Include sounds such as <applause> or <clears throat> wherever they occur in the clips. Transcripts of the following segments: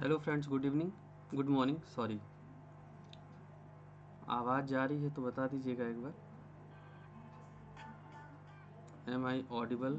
Hello friends good evening good morning sorry आवाज़ जा रही है तो बता दीजिएगा एक बार। एम आई ऑडिबल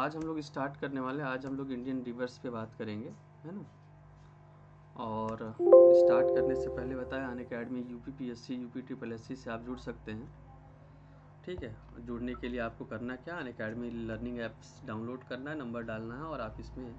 आज हम लोग स्टार्ट करने वाले आज हम लोग इंडियन रिवर्स पे बात करेंगे, है ना? और स्टार्ट करने से पहले बताया Unacademy U P P S C U P triple S C से आप जुड़ सकते हैं। ठीक है? जुड़ने के लिए आपको करना क्या? Unacademy learning apps download करना है नंबर डालना है और आप इसमें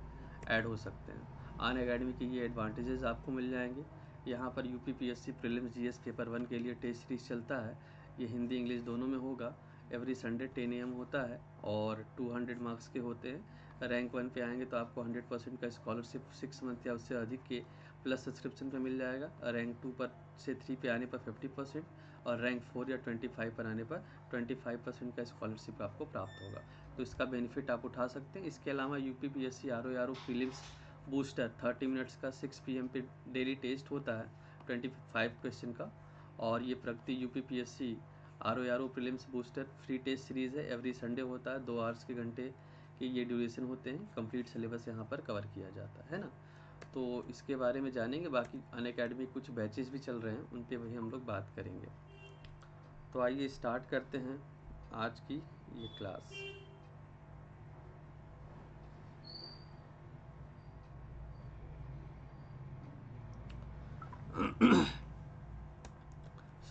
ऐड हो सकते हैं। अन अकेडमी के ये एडवांटेजेस आपको मिल जाएँगे। यहाँ पर U P P S C prelims G S paper one के लिए टेस्ट सीरीज़ चलता है। ये हिंदी इंग्लिश दोनों में होगा। एवरी संडे टेन एम होता है और 200 मार्क्स के होते हैं। रैंक वन पे आएँगे तो आपको 100 परसेंट का स्कॉलरशिप सिक्स मंथ या उससे अधिक के प्लस सब्सक्रिप्शन पे मिल जाएगा। रैंक टू पर से थ्री पे आने पर 50 परसेंट और रैंक फोर या 25 पर आने पर 25 परसेंट का स्कॉलरशिप आपको प्राप्त होगा। तो इसका बेनिफिट आप उठा सकते हैं। इसके अलावा U P P S C R O R O prelims booster thirty minutes का सिक्स पी एम पे डेली टेस्ट होता है ट्वेंटी फाइव क्वेश्चन का। और ये Pragati U P P S C R O R O prelims booster free test series है। Every Sunday होता है दो आवर्स के घंटे के ये ड्यूरेशन होते हैं। कंप्लीट सिलेबस यहाँ पर कवर किया जाता है ना? तो इसके बारे में जानेंगे। बाकी अन अकेडमी कुछ बैचेस भी चल रहे हैं उन पर भी हम लोग बात करेंगे। तो आइए स्टार्ट करते हैं आज की ये क्लास। <clears throat> <coughs>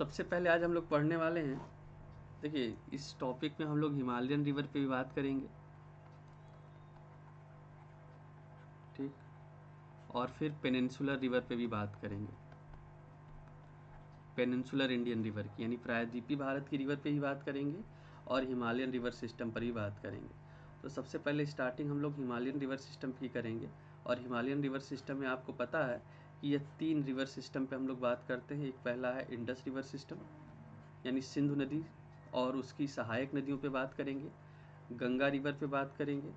सबसे पहले आज हम लोग पढ़ने वाले हैं। देखिए, इस टॉपिक में हम लोग हिमालयन रिवर पे भी बात करेंगे। ठीक? और फिर पेनिनसुलर रिवर पे भी बात करेंगे। पेनिनसुलर इंडियन रिवर की, यानी प्रायद्वीपी भारत की रिवर पे ही बात करेंगे और हिमालयन रिवर सिस्टम पर ही बात करेंगे। तो सबसे पहले स्टार्टिंग हम लोग हिमालयन रिवर सिस्टम की करेंगे। और हिमालयन रिवर सिस्टम में आपको पता है ये तीन रिवर सिस्टम पे हम लोग बात करते हैं। एक पहला है इंडस रिवर सिस्टम, यानी सिंधु नदी और उसकी सहायक नदियों पे बात करेंगे, गंगा रिवर पे बात करेंगे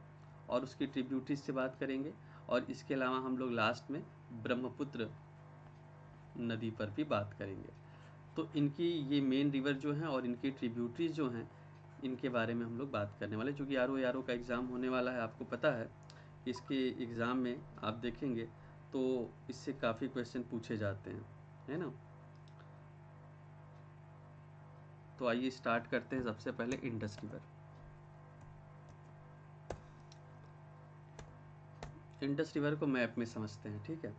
और उसकी ट्रिब्यूटरीज से बात करेंगे और इसके अलावा हम लोग लास्ट में ब्रह्मपुत्र नदी पर भी बात करेंगे। तो इनकी ये मेन रिवर जो हैं और इनकी ट्रिब्यूटरीज जो हैं, इनके बारे में हम लोग बात करने वाले चूँकि आर ओ का एग्ज़ाम होने वाला है, आपको पता है। इसके एग्ज़ाम में आप देखेंगे तो इससे काफ़ी क्वेश्चन पूछे जाते हैं, है ना? तो आइए स्टार्ट करते हैं सबसे पहले इंडस रिवर इंडस रिवर को मैप में समझते हैं, ठीक है?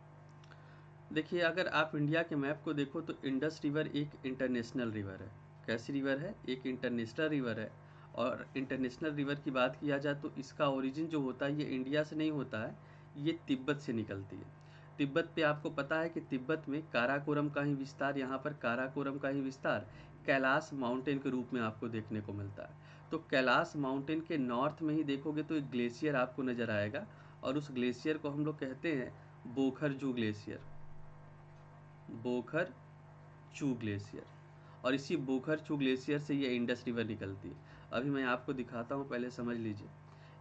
देखिए, अगर आप इंडिया के मैप को देखो तो इंडस रिवर एक इंटरनेशनल रिवर है। कैसी रिवर है? एक इंटरनेशनल रिवर है। और इंटरनेशनल रिवर की बात किया जाए तो इसका ओरिजिन जो होता है, ये इंडिया से नहीं होता है, ये तिब्बत से निकलती है। तिब्बत पे आपको पता है कि तिब्बत में काराकोरम का ही विस्तार, यहाँ पर काराकोरम का ही विस्तार कैलाश माउंटेन के रूप में आपको देखने को मिलता है। तो कैलाश माउंटेन के नॉर्थ में ही देखोगे तो एक ग्लेशियर आपको नज़र आएगा और उस ग्लेशियर को हम लोग कहते हैं बोखर जू ग्लेशियर। बोखर चू ग्लेशियर। और इसी बोखर चू ग्लेशियर से ये इंडस रिवर निकलती है। अभी मैं आपको दिखाता हूँ, पहले समझ लीजिए।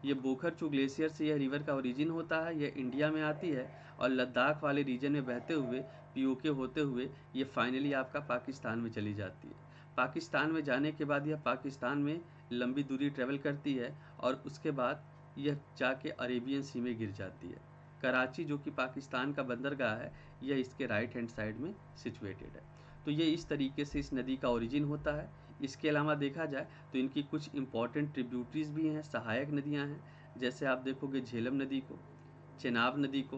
ये बोखर चू ग्लेशियर से यह रिवर का ओरिजिन होता है, यह इंडिया में आती है और लद्दाख वाले रीजन में बहते हुए पीओके होते हुए, ये फाइनली आपका पाकिस्तान में चली जाती है। पाकिस्तान में जाने के बाद यह पाकिस्तान में लंबी दूरी ट्रेवल करती है और उसके बाद यह जाके अरेबियन सी में गिर जाती है। कराची, जो कि पाकिस्तान का बंदरगाह है, यह इसके राइट हैंड साइड में सिचुएटेड है। तो ये इस तरीके से इस नदी का ओरिजिन होता है। इसके अलावा देखा जाए तो इनकी कुछ इंपॉर्टेंट ट्रिब्यूटरीज भी हैं, सहायक नदियाँ हैं, जैसे आप देखोगे झेलम नदी को, चेनाब नदी को,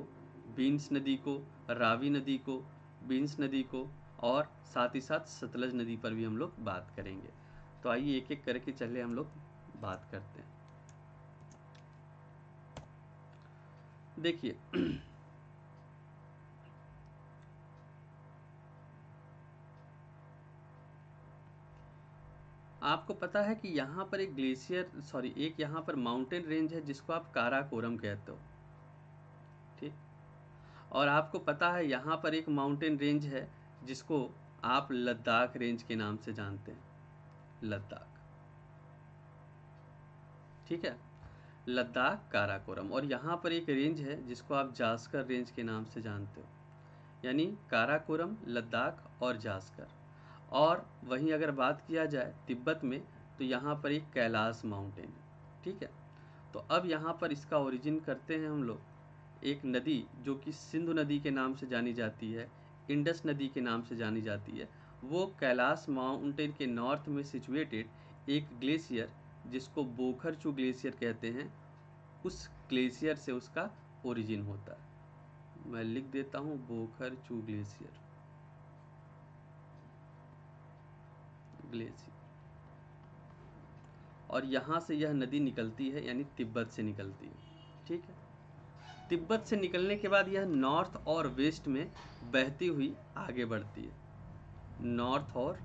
बीन्स नदी को, रावी नदी को, बीन्स नदी को और साथ ही साथ सतलज नदी पर भी हम लोग बात करेंगे। तो आइए एक एक करके चले हम लोग बात करते हैं। देखिए आपको पता है कि यहाँ पर एक ग्लेशियर, सॉरी, एक यहाँ पर माउंटेन रेंज है जिसको आप काराकोरम कहते हो। ठीक? और आपको पता है यहाँ पर एक माउंटेन रेंज है जिसको आप लद्दाख रेंज के नाम से जानते हैं। लद्दाख। ठीक है? लद्दाख, काराकोरम। और यहाँ पर एक रेंज है जिसको आप जास्कर रेंज के नाम से जानते हो। यानी काराकोरम, लद्दाख और जास्कर। और वहीं अगर बात किया जाए तिब्बत में तो यहाँ पर एक कैलाश माउंटेन ठीक है? तो अब यहाँ पर इसका ओरिजिन करते हैं हम लोग। एक नदी, जो कि सिंधु नदी के नाम से जानी जाती है, इंडस नदी के नाम से जानी जाती है, वो कैलाश माउंटेन के नॉर्थ में सिचुएटेड एक ग्लेशियर जिसको बोखरचू ग्लेशियर कहते हैं, उस ग्लेशियर से उसका ओरिजिन होता है। मैं लिख देता हूँ बोखरचू ग्लेशियर ग्लेशियर और यहाँ से यह नदी निकलती है, यानी तिब्बत से निकलती है। ठीक है? तिब्बत से निकलने के बाद यह नॉर्थ और वेस्ट में बहती हुई आगे बढ़ती है। नॉर्थ और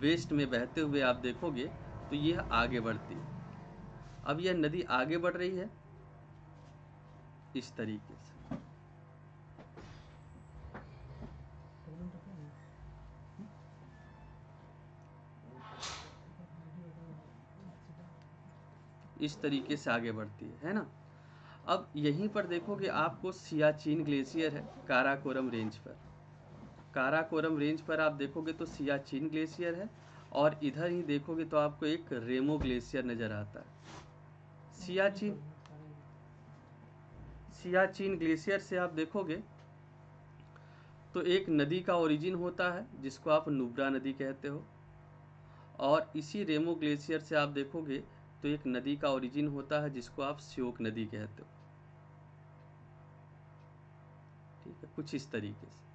वेस्ट में बहते हुए आप देखोगे तो यह आगे बढ़ती है। अब यह नदी आगे बढ़ रही है। इस तरीके। इस तरीके से आगे बढ़ती है है ना? अब यहीं पर देखोगे आपको सियाचिन ग्लेशियर है, काराकोरम रेंज पर। काराकोरम रेंज पर आप देखोगे तो सियाचिन ग्लेशियर है और इधर ही देखोगे तो आपको एक रेमो ग्लेशियर नज़र आता है। सियाचिन सियाचिन ग्लेशियर से आप देखोगे तो एक नदी का ओरिजिन होता है, जिसको आप नुब्रा नदी कहते हो। और इसी रेमो ग्लेशियर से आप देखोगे तो एक नदी का ओरिजिन होता है, जिसको आप श्योक नदी कहते हो। ठीक है, कुछ इस तरीके से।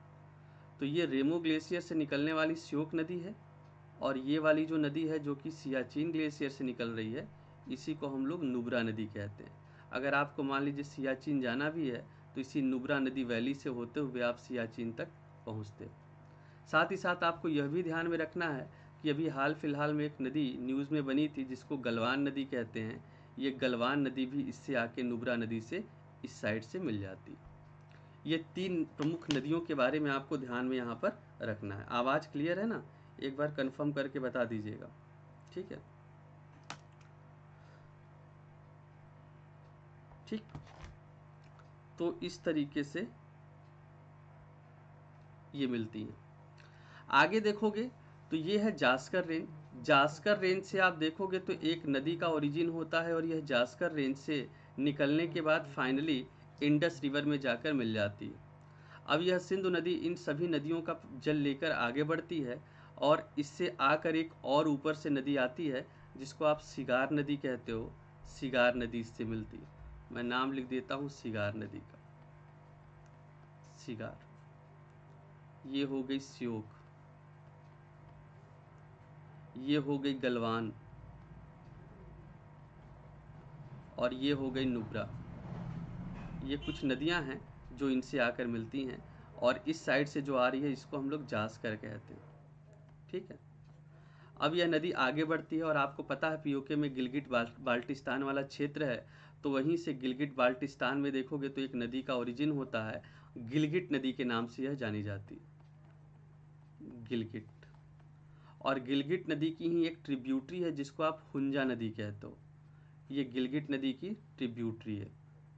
तो ये रेमो ग्लेशियर से निकलने वाली श्योक नदी है, और ये वाली जो नदी है, जो कि सियाचिन ग्लेशियर से निकल रही है, इसी को हम लोग नुब्रा नदी कहते हैं। अगर आपको मान लीजिए सियाचिन जाना भी है तो इसी नुब्रा नदी वैली से होते हुए आप सियाचिन तक पहुँचते हो। साथ ही साथ आपको यह भी ध्यान में रखना है कि अभी हाल फ़िलहाल में एक नदी न्यूज़ में बनी थी, जिसको गलवान नदी कहते हैं। ये गलवान नदी भी इससे आके नुबरा नदी से इस साइड से मिल जाती। ये तीन प्रमुख नदियों के बारे में आपको ध्यान में यहाँ पर रखना है। आवाज़ क्लियर है ना? एक बार कंफर्म करके बता दीजिएगा। ठीक है? ठीक? तो इस तरीके से ये मिलती हैं। आगे देखोगे तो ये है जास्कर रेंज। जास्कर रेंज से आप देखोगे तो एक नदी का ओरिजिन होता है और यह जास्कर रेंज से निकलने के बाद फाइनली इंडस रिवर में जाकर मिल जाती है। अब यह सिंधु नदी इन सभी नदियों का जल लेकर आगे बढ़ती है और इससे आकर एक और ऊपर से नदी आती है, जिसको आप सिगार नदी कहते हो। सिगार नदी इससे मिलती है। मैं नाम लिख देता हूँ सिगार नदी का। सिगार। ये हो गई स्योक। ये हो गई गलवान और ये हो गई नुब्रा। ये कुछ नदियाँ हैं जो इनसे आकर मिलती हैं और इस साइड से जो आ रही है, इसको हम लोग जास कर कहते हैं। ठीक है? अब यह नदी आगे बढ़ती है और आपको पता है, पीओके में गिलगिट बाल्टिस्तान वाला क्षेत्र है। तो वहीं से गिलगिट बाल्टिस्तान में देखोगे तो एक नदी का ओरिजिन होता है। गिलगिट नदी के नाम से यह जानी जाती। गिलगिट और गिलगिट नदी की ही एक ट्रिब्यूटरी है, जिसको आप हुंजा नदी कहते हो। ये गिलगिट नदी की ट्रिब्यूटरी है,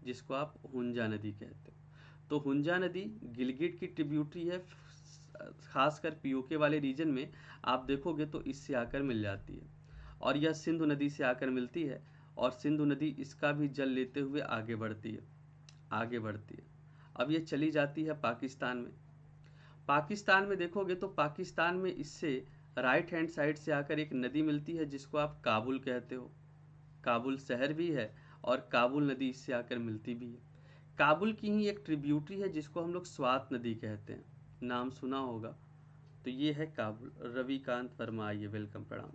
जिसको आप हुंजा नदी कहते हो। तो हुंजा नदी गिलगिट की ट्रिब्यूटरी है खासकर पीओके वाले रीजन में, आप देखोगे तो इससे आकर मिल जाती है। और यह सिंधु नदी से आकर मिलती है, और सिंधु नदी इसका भी जल लेते हुए आगे बढ़ती है, आगे बढ़ती है। अब यह चली जाती है पाकिस्तान में। पाकिस्तान में देखोगे तो पाकिस्तान में इससे राइट हैंड साइड से आकर एक नदी मिलती है जिसको आप काबुल कहते हो। काबुल शहर भी है और काबुल नदी इससे आकर मिलती भी है। काबुल की ही एक ट्रिब्यूटरी है जिसको हम लोग स्वात नदी कहते हैं। नाम सुना होगा। तो ये है काबुल। रविकांत वर्मा, आइए वेलकम प्रणाम।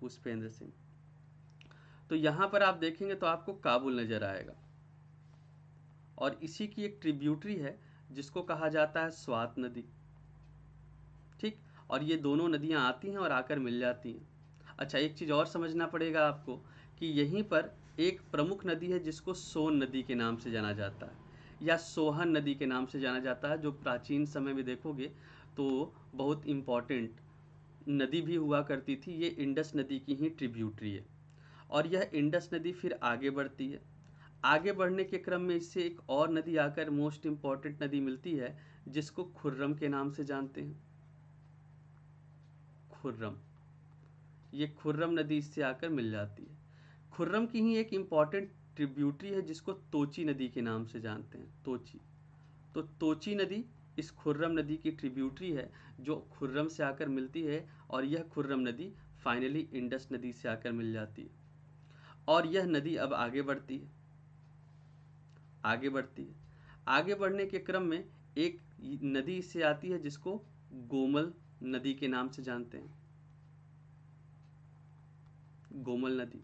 पुष्पेंद्र सिंह। तो यहाँ पर आप देखेंगे तो आपको काबुल नज़र आएगा। और इसी की एक ट्रिब्यूटरी है जिसको कहा जाता है स्वात नदी। और ये दोनों नदियाँ आती हैं और आकर मिल जाती हैं। अच्छा एक चीज़ और समझना पड़ेगा आपको कि यहीं पर एक प्रमुख नदी है जिसको सोन नदी के नाम से जाना जाता है, या सोहन नदी के नाम से जाना जाता है, जो प्राचीन समय में देखोगे तो बहुत इंपॉर्टेंट नदी भी हुआ करती थी। ये इंडस नदी की ही ट्रिब्यूटरी है। और यह इंडस नदी फिर आगे बढ़ती है। आगे बढ़ने के क्रम में इससे एक और नदी आकर मोस्ट इंपॉर्टेंट नदी मिलती है, जिसको खुर्रम के नाम से जानते हैं। खुर्रम। ये खुर्रम नदी इससे आकर मिल जाती है। खुर्रम की ही एक इंपॉर्टेंट ट्रिब्यूटरी है जिसको तोची नदी के नाम से जानते हैं, तोची। तो तोची नदी इस खुर्रम नदी की ट्रिब्यूटरी है जो खुर्रम से आकर मिलती है और यह खुर्रम नदी फाइनली इंडस नदी से आकर मिल जाती है। और यह नदी अब आगे बढ़ती है। आगे बढ़ती है। आगे बढ़ने के क्रम में एक नदी इससे आती है जिसको गोमल नदी के नाम से जानते हैं। गोमल नदी।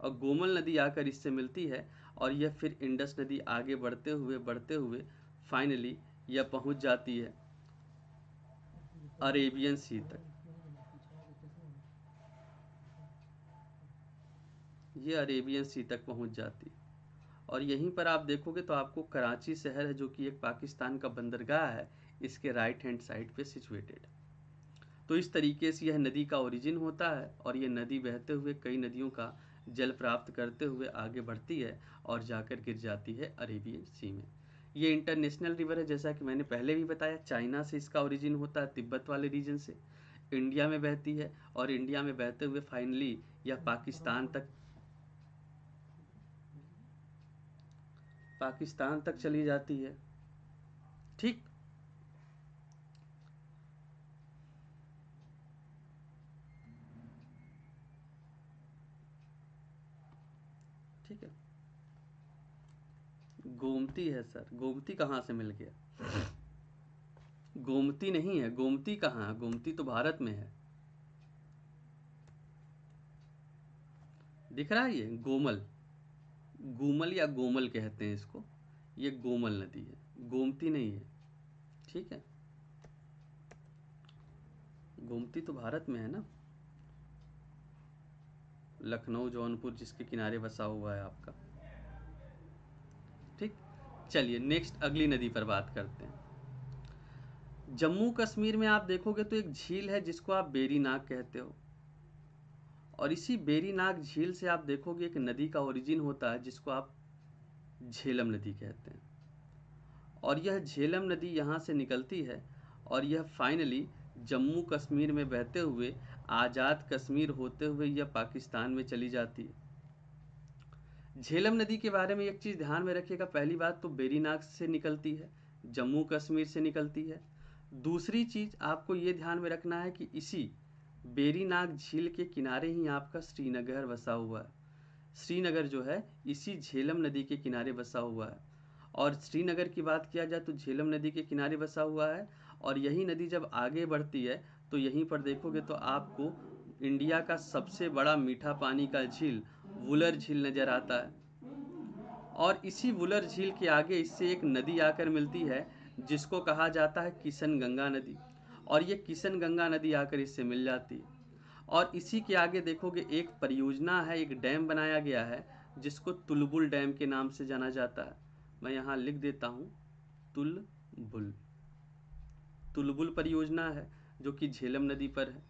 और गोमल नदी आकर इससे मिलती है और यह फिर इंडस नदी आगे बढ़ते हुए बढ़ते हुए फाइनली यह पहुँच जाती है अरेबियन सी तक। ये अरेबियन सी तक पहुँच जाती है। और यहीं पर आप देखोगे तो आपको कराची शहर है जो कि एक पाकिस्तान का बंदरगाह है, इसके राइट हैंड साइड पे सिचुएटेड तो इस तरीके से यह नदी का ओरिजिन होता है और यह नदी बहते हुए कई नदियों का जल प्राप्त करते हुए आगे बढ़ती है और जाकर गिर जाती है अरेबियन सी में। ये इंटरनेशनल रिवर है, जैसा कि मैंने पहले भी बताया, चाइना से इसका ओरिजिन होता है, तिब्बत वाले रीजन से। इंडिया में बहती है और इंडिया में बहते हुए फाइनली यह पाकिस्तान तक पाकिस्तान तक चली जाती है। ठीक है गोमती है, सर। गोमती कहाँ से मिल गया? गोमती नहीं है, गोमती कहाँ है? गोमती तो भारत में है। दिख रहा है ये? गोमल। गोमल या गोमल कहते हैं इसको। ये गोमल नदी है। गोमती नहीं है। ठीक है। गोमती तो भारत में है ना? लखनऊ, जौनपुर जिसके किनारे बसा हुआ है आपका। चलिए नेक्स्ट अगली नदी पर बात करते हैं। जम्मू कश्मीर में आप देखोगे तो एक झील है जिसको आप बेरी नाग कहते हो। और इसी बेरी नाग झील से आप देखोगे एक नदी का ओरिजिन होता है जिसको आप झेलम नदी कहते हैं। और यह झेलम नदी यहाँ से निकलती है और यह फाइनली जम्मू कश्मीर में बहते हुए आज़ाद कश्मीर होते हुए यह पाकिस्तान में चली जाती है। झेलम नदी के बारे में एक चीज़ ध्यान में रखिएगा। पहली बात तो बेरीनाग से निकलती है, जम्मू कश्मीर से निकलती है। दूसरी चीज़ आपको ये ध्यान में रखना है कि इसी बेरीनाग झील के किनारे ही आपका श्रीनगर बसा हुआ है। श्रीनगर जो है, इसी झेलम नदी के किनारे बसा हुआ है। और श्रीनगर की बात किया जाए तो झेलम नदी के किनारे बसा हुआ है। और यही नदी जब आगे बढ़ती है तो यहीं पर देखोगे तो आपको इंडिया का सबसे बड़ा मीठा पानी का झील वुलर झील नज़र आता है। और इसी वुलर झील के आगे इससे एक नदी आकर मिलती है, जिसको कहा जाता है किशन गंगा नदी। और ये किशन गंगा नदी आकर इससे मिल जाती है। और इसी के आगे देखोगे एक परियोजना है, एक डैम बनाया गया है, जिसको तुलबुल डैम के नाम से जाना जाता है। मैं यहाँ लिख देता हूँ, तुलबुल। तुलबुल परियोजना है, जो कि झेलम नदी पर है।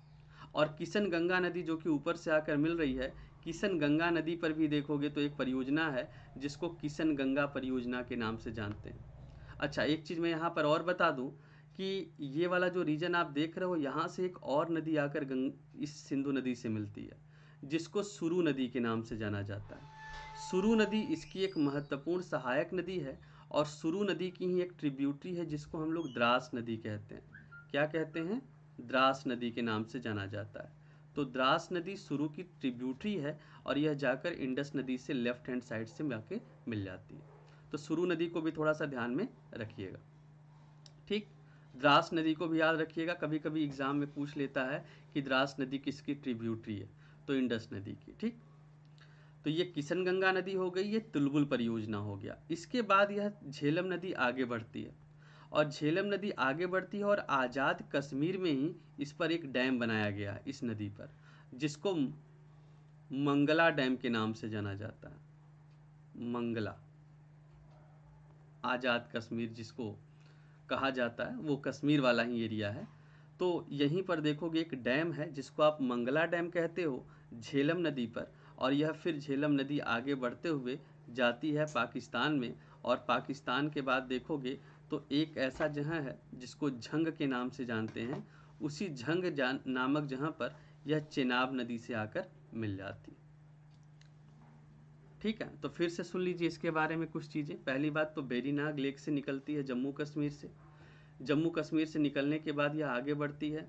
और किशन गंगा नदी जो कि ऊपर से आकर मिल रही है किशन गंगा नदी पर भी देखोगे तो एक परियोजना है, जिसको किशन गंगा परियोजना के नाम से जानते हैं। अच्छा एक चीज़ मैं यहाँ पर और बता दूँ कि ये वाला जो रीजन आप देख रहे हो, यहाँ से एक और नदी आकर गंग, इस सिंधु नदी से मिलती है, जिसको सुरु नदी के नाम से जाना जाता है। सुरु नदी इसकी एक महत्वपूर्ण सहायक नदी है और सुरु नदी की ही एक ट्रिब्यूटरी है, जिसको हम लोग द्रास नदी कहते हैं। क्या कहते हैं? द्रास नदी के नाम से जाना जाता है। तो द्रास नदी शुरू की ट्रिब्यूटरी है और यह जाकर इंडस नदी से लेफ़्ट हैंड साइड से जाके मिल जाती है। तो सुरु नदी को भी थोड़ा सा ध्यान में रखिएगा। ठीक? द्रास नदी को भी याद रखिएगा। कभी कभी एग्ज़ाम में पूछ लेता है कि द्रास नदी किसकी ट्रिब्यूटरी है? तो इंडस नदी की। ठीक? तो ये किशन गंगा नदी हो गई, ये तुलबुल परियोजना हो गया। इसके बाद यह झेलम नदी आगे बढ़ती है। और झेलम नदी आगे बढ़ती है और आज़ाद कश्मीर में ही इस पर एक डैम बनाया गया है, इस नदी पर, जिसको मंगला डैम के नाम से जाना जाता है। मंगला। आज़ाद कश्मीर जिसको कहा जाता है, वो कश्मीर वाला ही एरिया है। तो यहीं पर देखोगे एक डैम है, जिसको आप मंगला डैम कहते हो, झेलम नदी पर, और यह फिर झेलम नदी आगे बढ़ते हुए जाती है पाकिस्तान में, और पाकिस्तान के बाद देखोगे तो एक ऐसा जगह है जिसको झंग के नाम से जानते हैं। उसी झंग नामक जगह पर यह चेनाब नदी से आकर मिल जाती। ठीक है तो फिर से सुन लीजिए इसके बारे में कुछ चीज़ें। पहली बात तो बेरीनाग लेक से निकलती है जम्मू कश्मीर से। जम्मू कश्मीर से निकलने के बाद यह आगे बढ़ती है।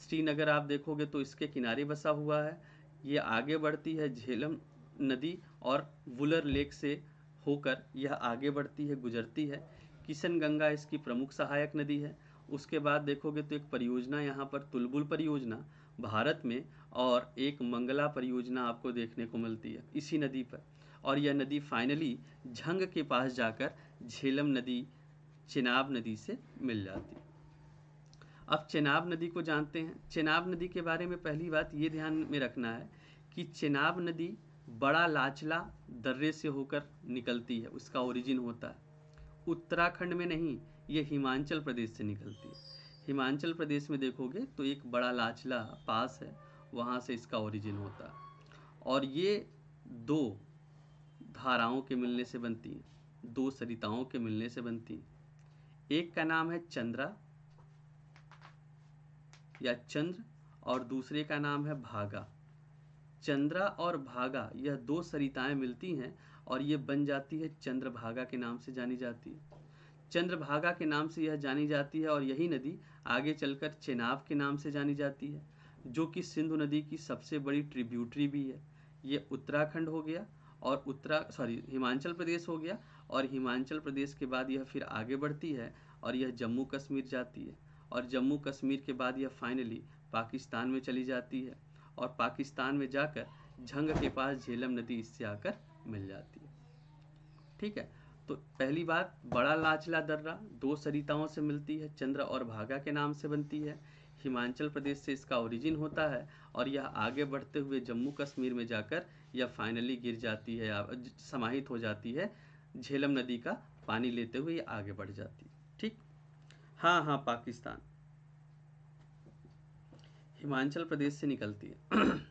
श्रीनगर आप देखोगे तो इसके किनारे बसा हुआ है। ये आगे बढ़ती है झेलम नदी और वुलर लेक से होकर यह आगे बढ़ती है, गुजरती है। किशन गंगा इसकी प्रमुख सहायक नदी है। उसके बाद देखोगे तो एक परियोजना यहाँ पर, तुलबुल परियोजना, भारत में और एक मंगला परियोजना आपको देखने को मिलती है, इसी नदी पर। और यह नदी फाइनली झंग के पास जाकर झेलम नदी, चेनाब नदी से मिल जाती अब चेनाब नदी को जानते हैं। चेनाब नदी के बारे में पहली बात ये ध्यान में रखना है कि चेनाब नदी बड़ा लाचला दर्रे से होकर निकलती है, उसका ओरिजिन होता है। उत्तराखंड में नहीं, ये हिमाचल प्रदेश से निकलती है। हिमाचल प्रदेश में देखोगे तो एक बड़ा लाचला पास है, वहाँ से इसका ओरिजिन होता है। और ये दो धाराओं के मिलने से बनती हैं, दो सरिताओं के मिलने से बनती हैं। एक का नाम है चंद्रा या चंद्र और दूसरे का नाम है भागा। चंद्रा और भागा, यह दो सरिताएँ मिलती हैं और ये बन जाती है चंद्रभागा के नाम से जानी जाती है। चंद्रभागा के नाम से यह जानी जाती है और यही नदी आगे चलकर चेनाब के नाम से जानी जाती है, जो कि सिंधु नदी की सबसे बड़ी ट्रिब्यूटरी भी है। ये उत्तराखंड हो गया और उत्तरा सॉरी हिमाचल प्रदेश हो गया और हिमाचल प्रदेश के बाद यह फिर आगे बढ़ती है और यह जम्मू कश्मीर जाती है और जम्मू कश्मीर के बाद यह फाइनली पाकिस्तान में चली जाती है और पाकिस्तान में जाकर झंग के पास झेलम नदी इससे आकर मिल जाती है। ठीक है? तो पहली बात, बड़ा लाचला दर्रा दो सरिताओं से मिलती है, चंद्र और भागा के नाम से बनती है। हिमाचल प्रदेश से इसका ओरिजिन होता है और यह आगे बढ़ते हुए जम्मू कश्मीर में जाकर यह फाइनली गिर जाती है, या समाहित हो जाती है। झेलम नदी का पानी लेते हुए ये आगे बढ़ जाती है। ठीक? हाँ हाँ पाकिस्तान। हिमाचल प्रदेश से निकलती है। <clears throat>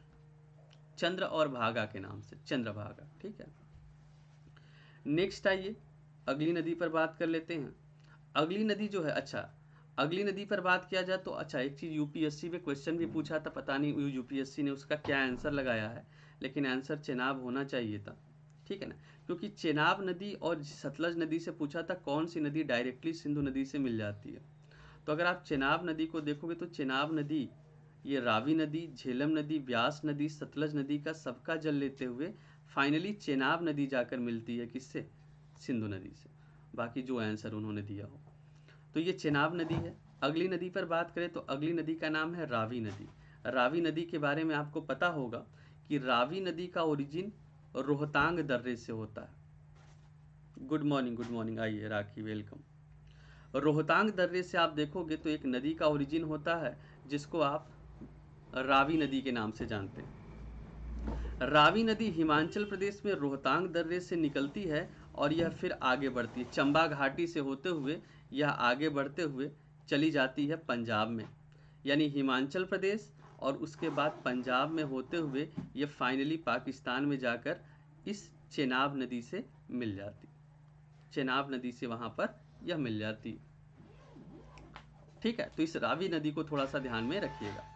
चंद्र और भागा के नाम से चंद्रभागा ठीक है? नेक्स्ट आइए, अगली नदी पर बात कर लेते हैं। अगली नदी जो है अच्छा अगली नदी पर बात किया जाए तो अच्छा एक चीज़ यूपीएससी में क्वेश्चन भी पूछा था, पता नहीं यूपीएससी ने उसका क्या आंसर लगाया है, लेकिन आंसर चेनाब होना चाहिए था, ठीक है ना? क्योंकि चेनाब नदी और सतलज नदी से पूछा था, कौन सी नदी डायरेक्टली सिंधु नदी से मिल जाती है? तो अगर आप चेनाब नदी को देखोगे तो चेनाब नदी ये रावी नदी, झेलम नदी ब्यास नदी, सतलज नदी का सबका जल लेते हुए फाइनली चेनाब नदी जाकर मिलती है किससे? सिंधु नदी से। बाकी जो आंसर उन्होंने दिया हो। तो ये चेनाब नदी है। अगली नदी पर बात करें तो अगली नदी का नाम है रावी नदी। रावी नदी के बारे में आपको पता होगा कि रावी नदी का ओरिजिन रोहतांग दर्रे से होता है। गुड मॉर्निंग गुड मॉर्निंग आइए राखी वेलकम रोहतांग दर्रे से आप देखोगे तो एक नदी का ओरिजिन होता है, जिसको आप रावी नदी के नाम से जानते हैं। रावी नदी हिमाचल प्रदेश में रोहतांग दर्रे से निकलती है और यह फिर आगे बढ़ती है। चंबा घाटी से होते हुए यह आगे बढ़ते हुए चली जाती है पंजाब में। यानी हिमाचल प्रदेश और उसके बाद पंजाब में होते हुए ये फाइनली पाकिस्तान में जाकर इस चेनाब नदी से मिल जाती। चेनाब नदी से वहाँ पर यह मिल जाती। ठीक है तो इस रावी नदी को थोड़ा सा ध्यान में रखिएगा।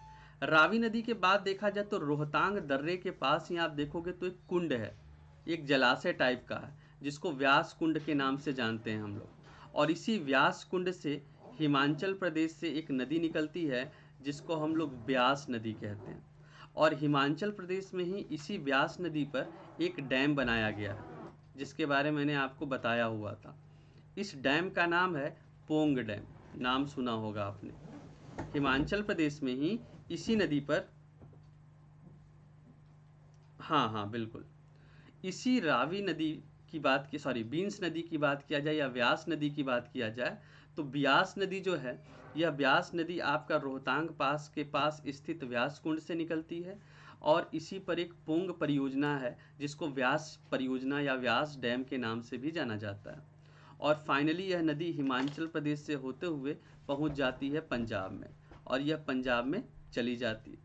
रावी नदी के बाद देखा जाए तो रोहतांग दर्रे के पास ही आप देखोगे तो एक कुंड है, एक जलाशय टाइप का है, जिसको व्यास कुंड के नाम से जानते हैं हम लोग। और इसी व्यास कुंड से हिमाचल प्रदेश से एक नदी निकलती है, जिसको हम लोग ब्यास नदी कहते हैं। और हिमाचल प्रदेश में ही इसी व्यास नदी पर एक डैम बनाया गया है, जिसके बारे में मैंने आपको बताया हुआ था। इस डैम का नाम है पोंग डैम, नाम सुना होगा आपने। हिमाचल प्रदेश में ही इसी नदी पर। हाँ हाँ बिल्कुल। इसी रावी नदी की बात की सॉरी बींस नदी की बात किया जाए या व्यास नदी की बात किया जाए तो ब्यास नदी जो है, यह ब्यास नदी आपका रोहतांग पास के पास स्थित व्यास कुंड से निकलती है और इसी पर एक पुंग परियोजना है, जिसको व्यास परियोजना या व्यास डैम के नाम से भी जाना जाता है। और फाइनली यह नदी हिमाचल प्रदेश से होते हुए पहुँच जाती है पंजाब में। और यह पंजाब में चली जाती है।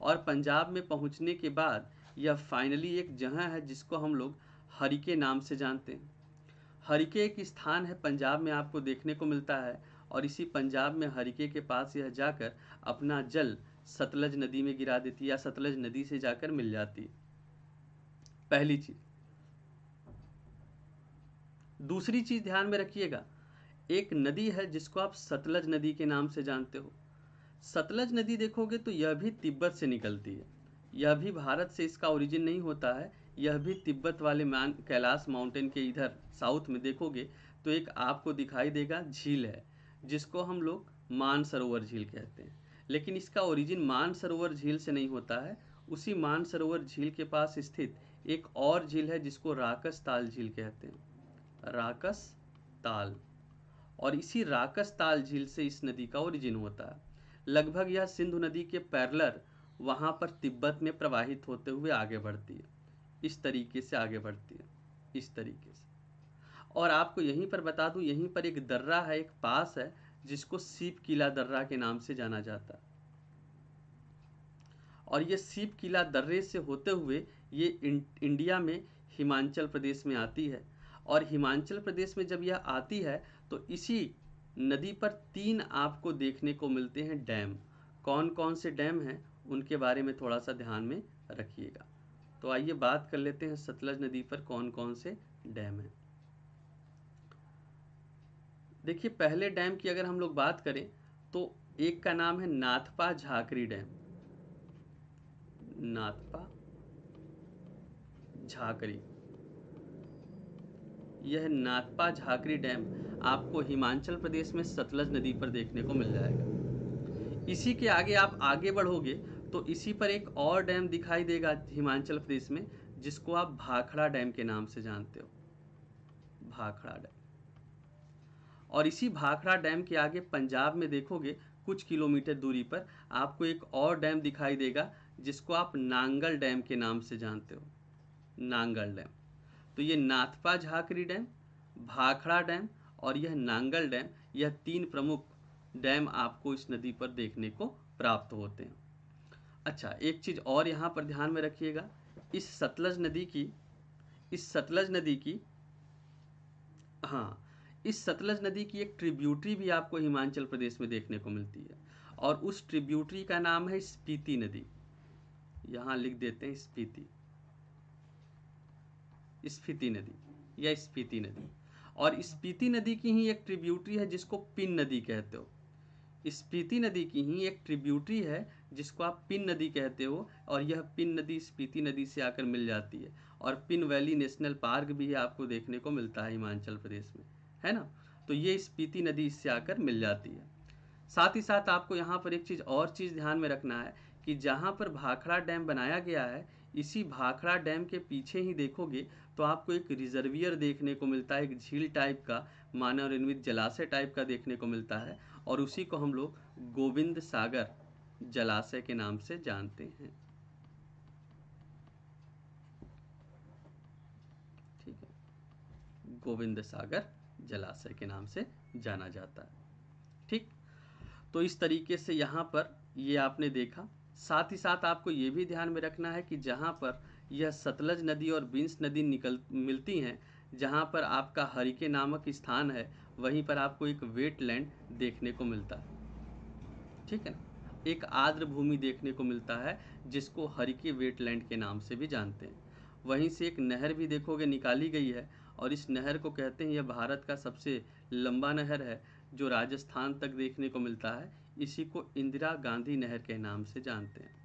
और पंजाब में पहुँचने के बाद यह फाइनली एक जगह है जिसको हम लोग हरिके नाम से जानते हैं। हरिके एक स्थान है पंजाब में, आपको देखने को मिलता है। और इसी पंजाब में हरिके के पास यह जाकर अपना जल सतलज नदी में गिरा देती है या सतलज नदी से जाकर मिल जाती है। पहली चीज़। दूसरी चीज़ ध्यान में रखिएगा, एक नदी है जिसको आप सतलज नदी के नाम से जानते हो। सतलज नदी देखोगे तो यह भी तिब्बत से निकलती है। यह भी भारत से इसका ओरिजिन नहीं होता है। यह भी तिब्बत वाले मान, कैलाश माउंटेन के इधर साउथ में देखोगे तो एक आपको दिखाई देगा झील है, जिसको हम लोग मानसरोवर झील कहते हैं। लेकिन इसका ओरिजिन मानसरोवर झील से नहीं होता है। उसी मानसरोवर झील के पास स्थित एक और झील है, जिसको राकस ताल झील कहते हैं। राकस ताल। और इसी राकस ताल झील से इस नदी का ओरिजिन होता है। लगभग यह सिंधु नदी के पैरलर वहाँ पर तिब्बत में प्रवाहित होते हुए आगे बढ़ती है। इस तरीके से आगे बढ़ती है। इस तरीके से। और आपको यहीं पर बता दूँ, यहीं पर एक दर्रा है, एक पास है, जिसको सीप किला दर्रा के नाम से जाना जाता है। और ये सीप किला दर्रे से होते हुए ये इंडिया में हिमाचल प्रदेश में आती है। और हिमाचल प्रदेश में जब यह आती है तो इसी नदी पर तीन आपको देखने को मिलते हैं डैम। कौन कौन से डैम हैं, उनके बारे में थोड़ा सा ध्यान में रखिएगा। तो आइए बात कर लेते हैं सतलज नदी पर कौन कौन से डैम हैं। देखिए, पहले डैम की अगर हम लोग बात करें तो एक का नाम है नाथपा झाकरी डैम। नाथपा झाकरी। यह नाथपा झाकरी डैम आपको हिमाचल प्रदेश में सतलज नदी पर देखने को मिल जाएगा। इसी के आगे आप आगे बढ़ोगे तो इसी पर एक और डैम दिखाई देगा हिमाचल प्रदेश में, जिसको आप भाखड़ा डैम के नाम से जानते हो। भाखड़ा डैम। और इसी भाखड़ा डैम के आगे पंजाब में देखोगे, कुछ किलोमीटर दूरी पर आपको एक और डैम दिखाई देगा, जिसको आप नांगल डैम के नाम से जानते हो। नांगल डैम। तो ये नाथपा झाकरी डैम, भाखड़ा डैम और यह नांगल डैम, यह तीन प्रमुख डैम आपको इस नदी पर देखने को प्राप्त होते हैं। अच्छा एक चीज़ और यहाँ पर ध्यान में रखिएगा। इस सतलज नदी की, इस सतलज नदी की हाँ इस सतलज नदी की एक ट्रिब्यूटरी भी आपको हिमाचल प्रदेश में देखने को मिलती है। और उस ट्रिब्यूटरी का नाम है स्पीति नदी। यहाँ लिख देते हैं स्पीति। स्पीति नदी, या स्पीति नदी। और स्पीति नदी की ही एक ट्रिब्यूटरी है जिसको पिन नदी कहते हो। स्पीति नदी की ही एक ट्रिब्यूटरी है जिसको आप पिन नदी कहते हो, और यह पिन नदी स्पीति नदी से आकर मिल जाती है। और पिन वैली नेशनल पार्क भी आपको देखने को मिलता है हिमाचल प्रदेश में, है ना? तो ये स्पीति नदी इससे आकर मिल जाती है। साथ ही साथ आपको यहाँ पर एक चीज़ और चीज़ ध्यान में रखना है कि जहाँ पर भाखड़ा डैम बनाया गया है, इसी भाखड़ा डैम के पीछे ही देखोगे तो आपको एक रिजर्वियर देखने को मिलता है, एक झील टाइप का, मानव निर्मित जलाशय टाइप का देखने को मिलता है और उसी को हम लोग गोविंद सागर जलाशय के नाम से जानते हैं। ठीक है। गोविंद सागर जलाशय के नाम से जाना जाता है। ठीक? तो इस तरीके से यहाँ पर ये आपने देखा। साथ ही साथ आपको ये भी ध्यान में रखना है कि जहाँ पर यह सतलज नदी और बिंस नदी निकल, मिलती हैं, जहाँ पर आपका हरिके नामक स्थान है। वहीं पर आपको एक वेटलैंड देखने को मिलता है। ठीक है एक आर्द्र भूमि देखने को मिलता है, जिसको हरिके वेटलैंड के नाम से भी जानते हैं। वहीं से एक नहर भी देखोगे, निकाली गई है, और इस नहर को कहते हैं, यह भारत का सबसे लंबा नहर है, जो राजस्थान तक देखने को मिलता है। इसी को इंदिरा गांधी नहर के नाम से जानते हैं।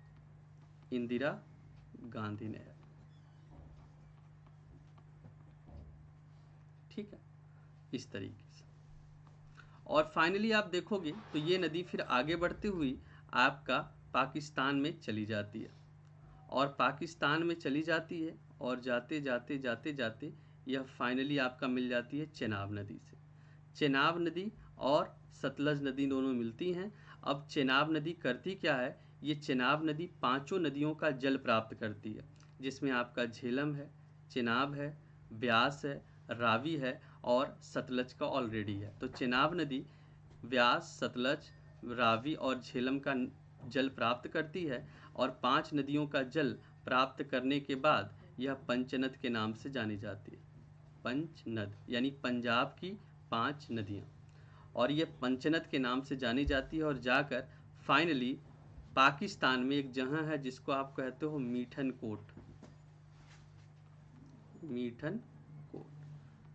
इंदिरा गांधी नहर ठीक है इस तरीके से। और फाइनली आप देखोगे तो ये नदी फिर आगे बढ़ती हुई आपका पाकिस्तान में चली जाती है। और पाकिस्तान में चली जाती है और जाते जाते जाते जाते यह फाइनली आपका मिल जाती है चेनाब नदी से। चेनाब नदी और सतलज नदी दोनों मिलती हैं। अब चेनाब नदी करती क्या है? ये चेनाब नदी पाँचों नदियों का जल प्राप्त करती है, जिसमें आपका झेलम है, चेनाब है, ब्यास है, रावी है और सतलज का ऑलरेडी है। तो चेनाब नदी व्यास, सतलज, रावी और झेलम का जल प्राप्त करती है और पाँच नदियों का जल प्राप्त करने के बाद यह पंचनद के नाम से जानी जाती है। पंचनद, यानी पंजाब की पाँच नदियाँ। और यह पंचनद के नाम से जानी जाती है और जाकर फाइनली पाकिस्तान में एक जगह है जिसको आप कहते हो मीठन कोट मीठन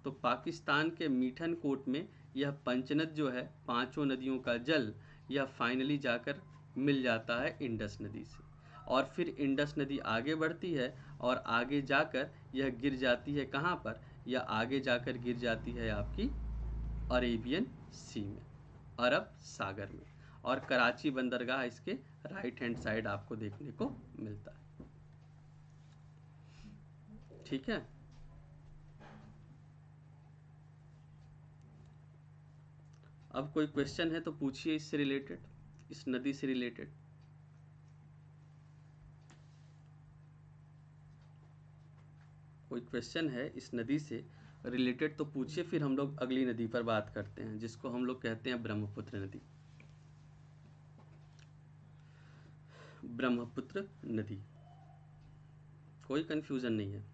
तो पाकिस्तान के मीठन कोट में यह पंचनद जो है, पाँचों नदियों का जल, यह फाइनली जाकर मिल जाता है इंडस नदी से। और फिर इंडस नदी आगे बढ़ती है और आगे जाकर यह गिर जाती है कहाँ पर? यह आगे जाकर गिर जाती है आपकी अरेबियन सी में, अरब सागर में। और कराची बंदरगाह इसके राइट हैंड साइड आपको देखने को मिलता है। ठीक है? अब कोई क्वेश्चन है तो पूछिए इससे रिलेटेड इस नदी से रिलेटेड कोई क्वेश्चन है इस नदी से रिलेटेड तो पूछिए, फिर हम लोग अगली नदी पर बात करते हैं, जिसको हम लोग कहते हैं ब्रह्मपुत्र नदी. ब्रह्मपुत्र नदी. कोई कंफ्यूजन नहीं है.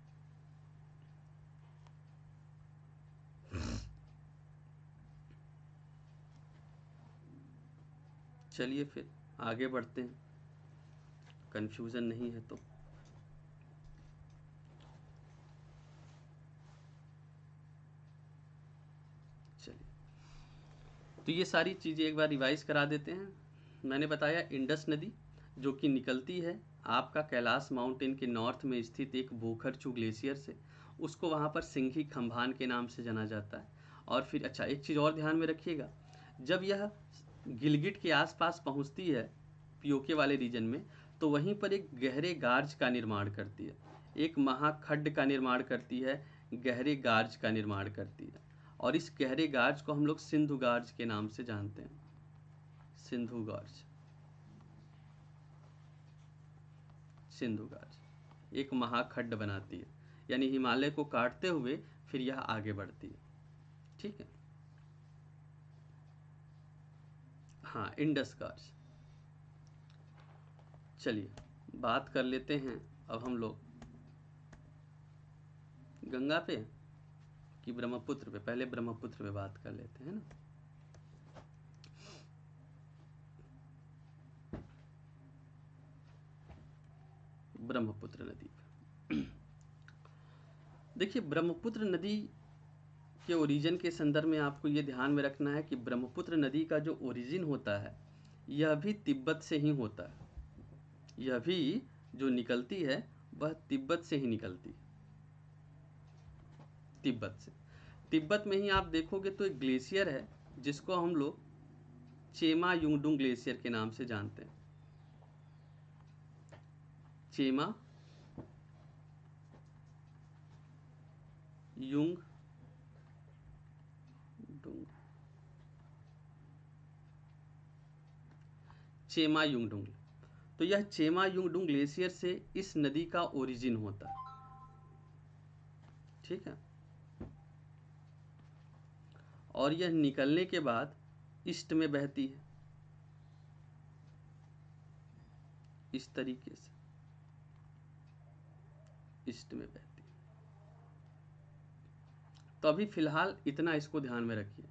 चलिए फिर आगे बढ़ते हैं। कंफ्यूजन नहीं है तो। चलिए। तो ये सारी चीज़ें एक बार रिवाइज करा देते हैं। मैंने बताया इंडस नदी, जो कि निकलती है आपका कैलाश माउंटेन के नॉर्थ में स्थित एक बोखरचू ग्लेशियर से, उसको वहाँ पर सिंघी खम्भान के नाम से जाना जाता है। और फिर अच्छा एक चीज़ और ध्यान में रखिएगा। जब यह गिलगिट के आसपास पहुँचती है पीओके वाले रीजन में तो वहीं पर एक गहरे गार्ज का निर्माण करती है। एक महाखड्ड का निर्माण करती है, गहरे गार्ज का निर्माण करती है। और इस गहरे गार्ज को हम लोग सिंधु गार्ज के नाम से जानते हैं। सिंधु गार्ज। सिंधु गार्ज। एक महाखड्ड बनाती है। यानी हिमालय को काटते हुए फिर यह आगे बढ़ती है। ठीक है? हाँ इंडस गार्ज चलिए, बात कर लेते हैं अब हम लोग। गंगा पे कि ब्रह्मपुत्र पे? पहले ब्रह्मपुत्र पे बात कर लेते हैं ना। ब्रह्मपुत्र नदी <clears throat> देखिए, ब्रह्मपुत्र नदी के ओरिजिन के संदर्भ में आपको ये ध्यान में रखना है कि ब्रह्मपुत्र नदी का जो ओरिजिन होता है, यह भी तिब्बत से ही होता है। यह भी जो निकलती है, वह तिब्बत से ही निकलती है। तिब्बत से। तिब्बत में ही आप देखोगे तो एक ग्लेशियर है, जिसको हम लोग चेमा युंगडुंग ग्लेशियर के नाम से जानते हैं। चेमा युंग चेमा युंगडुंग तो यह चेमा युंगडुंग ग्लेशियर से इस नदी का ओरिजिन होता ठीक है? और यह निकलने के बाद ईस्ट में बहती है। इस तरीके से। ईस्ट में बहती है। तो अभी फ़िलहाल इतना इसको ध्यान में रखिए।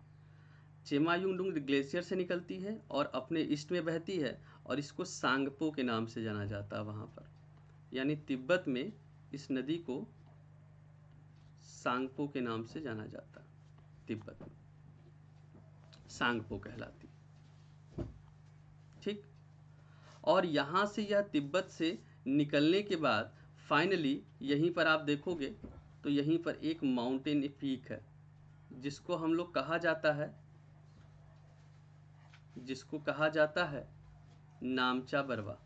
चेमायुंगडुंग ग्लेशियर से निकलती है और अपने ईस्ट में बहती है और इसको सांगपो के नाम से जाना जाता है वहाँ पर। यानी तिब्बत में इस नदी को सांगपो के नाम से जाना जाता तिब्बत में। सांगपो कहलाती। ठीक? और यहाँ से यह तिब्बत से निकलने के बाद फाइनली यहीं पर आप देखोगे तो यहीं पर एक माउंटेन पीक है, जिसको हम लोग कहा जाता है जिसको कहा जाता है, नामचा बरवा।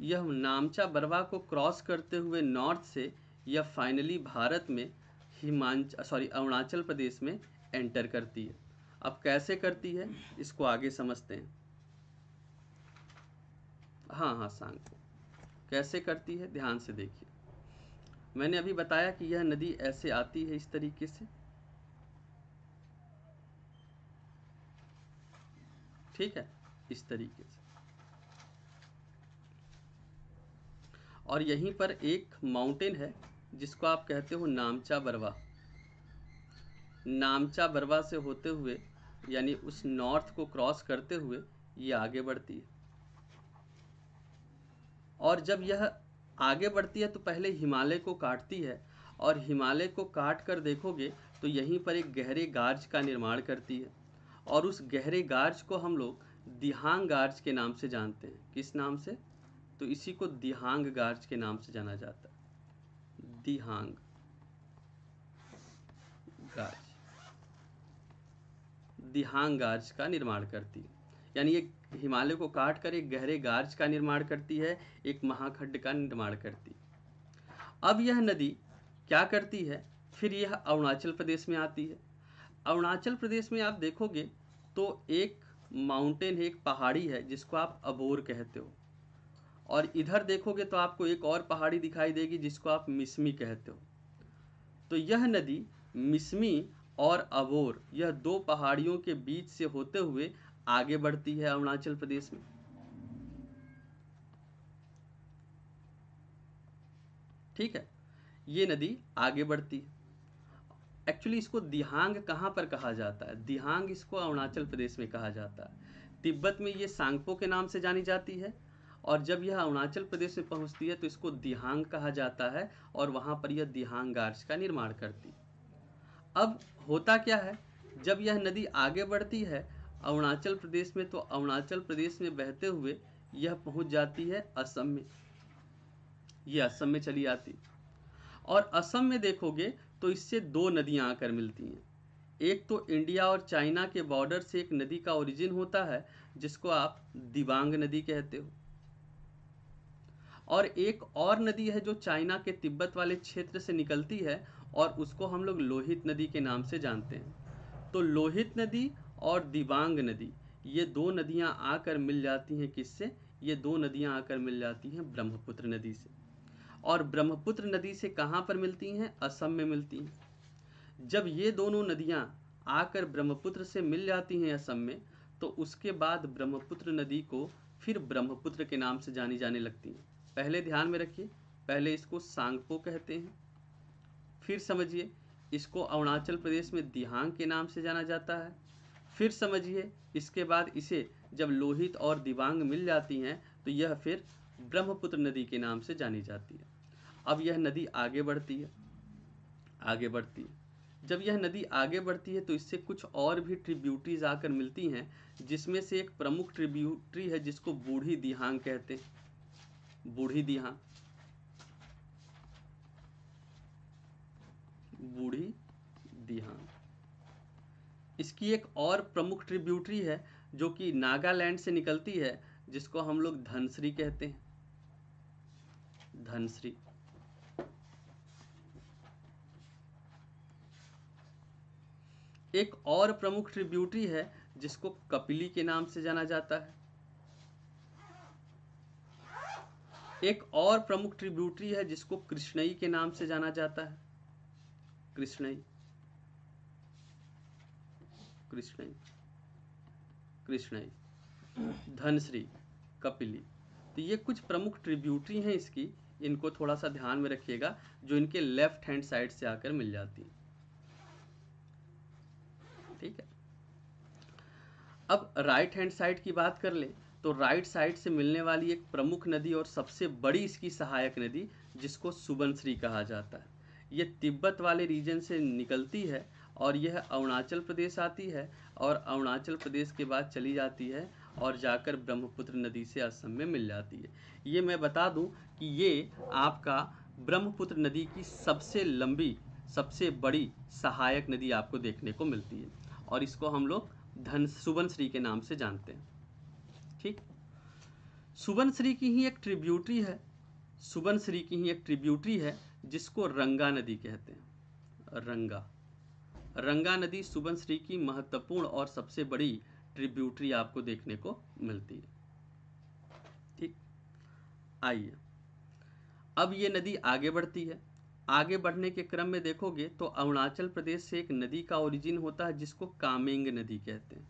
यह नामचा बरवा को क्रॉस करते हुए नॉर्थ से यह फाइनली भारत में हिमांचल सॉरी अरुणाचल प्रदेश में एंटर करती है। अब कैसे करती है, इसको आगे समझते हैं। हाँ हाँ सांग। कैसे करती है, ध्यान से देखिए। मैंने अभी बताया कि यह नदी ऐसे आती है इस तरीके से ठीक है? इस तरीके से। और यहीं पर एक माउंटेन है, जिसको आप कहते हो नामचा बरवा नामचा बरवा से होते हुए, यानी उस नॉर्थ को क्रॉस करते हुए, ये आगे बढ़ती है। और जब यह आगे बढ़ती है तो पहले हिमालय को काटती है। और हिमालय को काट कर देखोगे तो यहीं पर एक गहरे गार्ज का निर्माण करती है। और उस गहरे गार्ज को हम लोग दिहांग गार्ज के नाम से जानते हैं। किस नाम से? तो इसी को दिहांग गार्ज के नाम से जाना जाता है। दिहांग गार्ज। दिहांग गार्ज का निर्माण करती है। यानी एक हिमालय को काट कर एक गहरे गार्ज का निर्माण करती है, एक महाखड्ड का निर्माण करती है। अब यह नदी क्या करती है? फिर यह अरुणाचल प्रदेश में आती है। अरुणाचल प्रदेश में आप देखोगे तो एक माउंटेन है एक पहाड़ी है जिसको आप अबोर कहते हो। और इधर देखोगे तो आपको एक और पहाड़ी दिखाई देगी जिसको आप मिसमी कहते हो। तो यह नदी मिसमी और अबोर, यह दो पहाड़ियों के बीच से होते हुए आगे बढ़ती है अरुणाचल प्रदेश में। ठीक है, ये नदी आगे बढ़ती है। एक्चुअली इसको दिहांग कहाँ पर कहा जाता है? दिहांग इसको अरुणाचल प्रदेश में कहा जाता है। तिब्बत में ये सांगपो के नाम से जानी जाती है, और जब यह अरुणाचल प्रदेश में पहुँचती है तो इसको दिहांग कहा जाता है, और वहाँ पर यह दिहांग गार्ज का निर्माण करती अब होता क्या है? जब यह नदी आगे बढ़ती है अरुणाचल प्रदेश में तो अरुणाचल प्रदेश में बहते हुए यह पहुँच जाती है असम में। यह असम में चली आती। और असम में देखोगे तो इससे दो नदियाँ आकर मिलती हैं। एक तो इंडिया और चाइना के बॉर्डर से एक नदी का ओरिजिन होता है, जिसको आप दिबांग नदी कहते हो। और एक और नदी है जो चाइना के तिब्बत वाले क्षेत्र से निकलती है, और उसको हम लोग लोहित नदी के नाम से जानते हैं। तो लोहित नदी और दिबांग नदी, ये दो नदियाँ आकर मिल जाती हैं किससे? ये दो नदियाँ आकर मिल जाती हैं ब्रह्मपुत्र नदी से। और ब्रह्मपुत्र नदी से कहाँ पर मिलती हैं? असम में मिलती हैं। जब ये दोनों नदियाँ आकर ब्रह्मपुत्र से मिल जाती हैं असम में तो उसके बाद ब्रह्मपुत्र नदी को फिर ब्रह्मपुत्र के नाम से जानी जाने लगती हैं। पहले ध्यान में रखिए, पहले इसको सांगपो कहते हैं। फिर समझिए, इसको अरुणाचल प्रदेश में दिहांग के नाम से जाना जाता है। फिर समझिए, इसके बाद इसे जब लोहित और दिबांग मिल जाती हैं तो यह फिर ब्रह्मपुत्र नदी के नाम से जानी जाती है। अब यह नदी आगे बढ़ती है, आगे बढ़ती है। जब यह नदी आगे बढ़ती है तो इससे कुछ और भी ट्रिब्यूटरीज आकर मिलती हैं, जिसमें से एक प्रमुख ट्रिब्यूटरी है, जिसको बूढ़ी दिहांग कहते हैं। बूढ़ी दिहांग। बूढ़ी दिहांग। इसकी एक और प्रमुख ट्रिब्यूटरी है, जो कि नागालैंड से निकलती है, जिसको हम लोग धनश्री कहते हैं। धनश्री। एक और प्रमुख ट्रिब्यूटरी है, जिसको कपिली के नाम से जाना जाता है। एक और प्रमुख ट्रिब्यूटरी है, जिसको कृष्णई के नाम से जाना जाता है। कृष्णई। कृष्णई। कृष्णई। धनश्री। कपिली। तो ये कुछ प्रमुख ट्रिब्यूटरी हैं इसकी। इनको थोड़ा सा ध्यान में रखिएगा, जो इनके लेफ़्ट हैंड साइड से आकर मिल जाती है ठीक है अब राइट हैंड साइड की बात कर ले तो राइट साइड से मिलने वाली एक प्रमुख नदी और सबसे बड़ी इसकी सहायक नदी, जिसको सुबनश्री कहा जाता है। ये तिब्बत वाले रीजन से निकलती है और यह अरुणाचल प्रदेश आती है और अरुणाचल प्रदेश के बाद चली जाती है और जाकर ब्रह्मपुत्र नदी से असम में मिल जाती है। ये मैं बता दूँ कि ये आपका ब्रह्मपुत्र नदी की सबसे लंबी, सबसे बड़ी सहायक नदी आपको देखने को मिलती है। और इसको हम लोग धन सुबनश्री के नाम से जानते हैं। ठीक? सुबनश्री की ही एक ट्रिब्यूटरी है। सुबनश्री की ही एक ट्रिब्यूटरी है, जिसको रंगा नदी कहते हैं। रंगा। रंगा नदी सुबनश्री की महत्वपूर्ण और सबसे बड़ी ट्रिब्यूटरी आपको देखने को मिलती है। ठीक? आइए। अब ये नदी आगे बढ़ती है। आगे बढ़ने के क्रम में देखोगे तो अरुणाचल प्रदेश से एक नदी का ओरिजिन होता है, जिसको कामेंग नदी कहते हैं।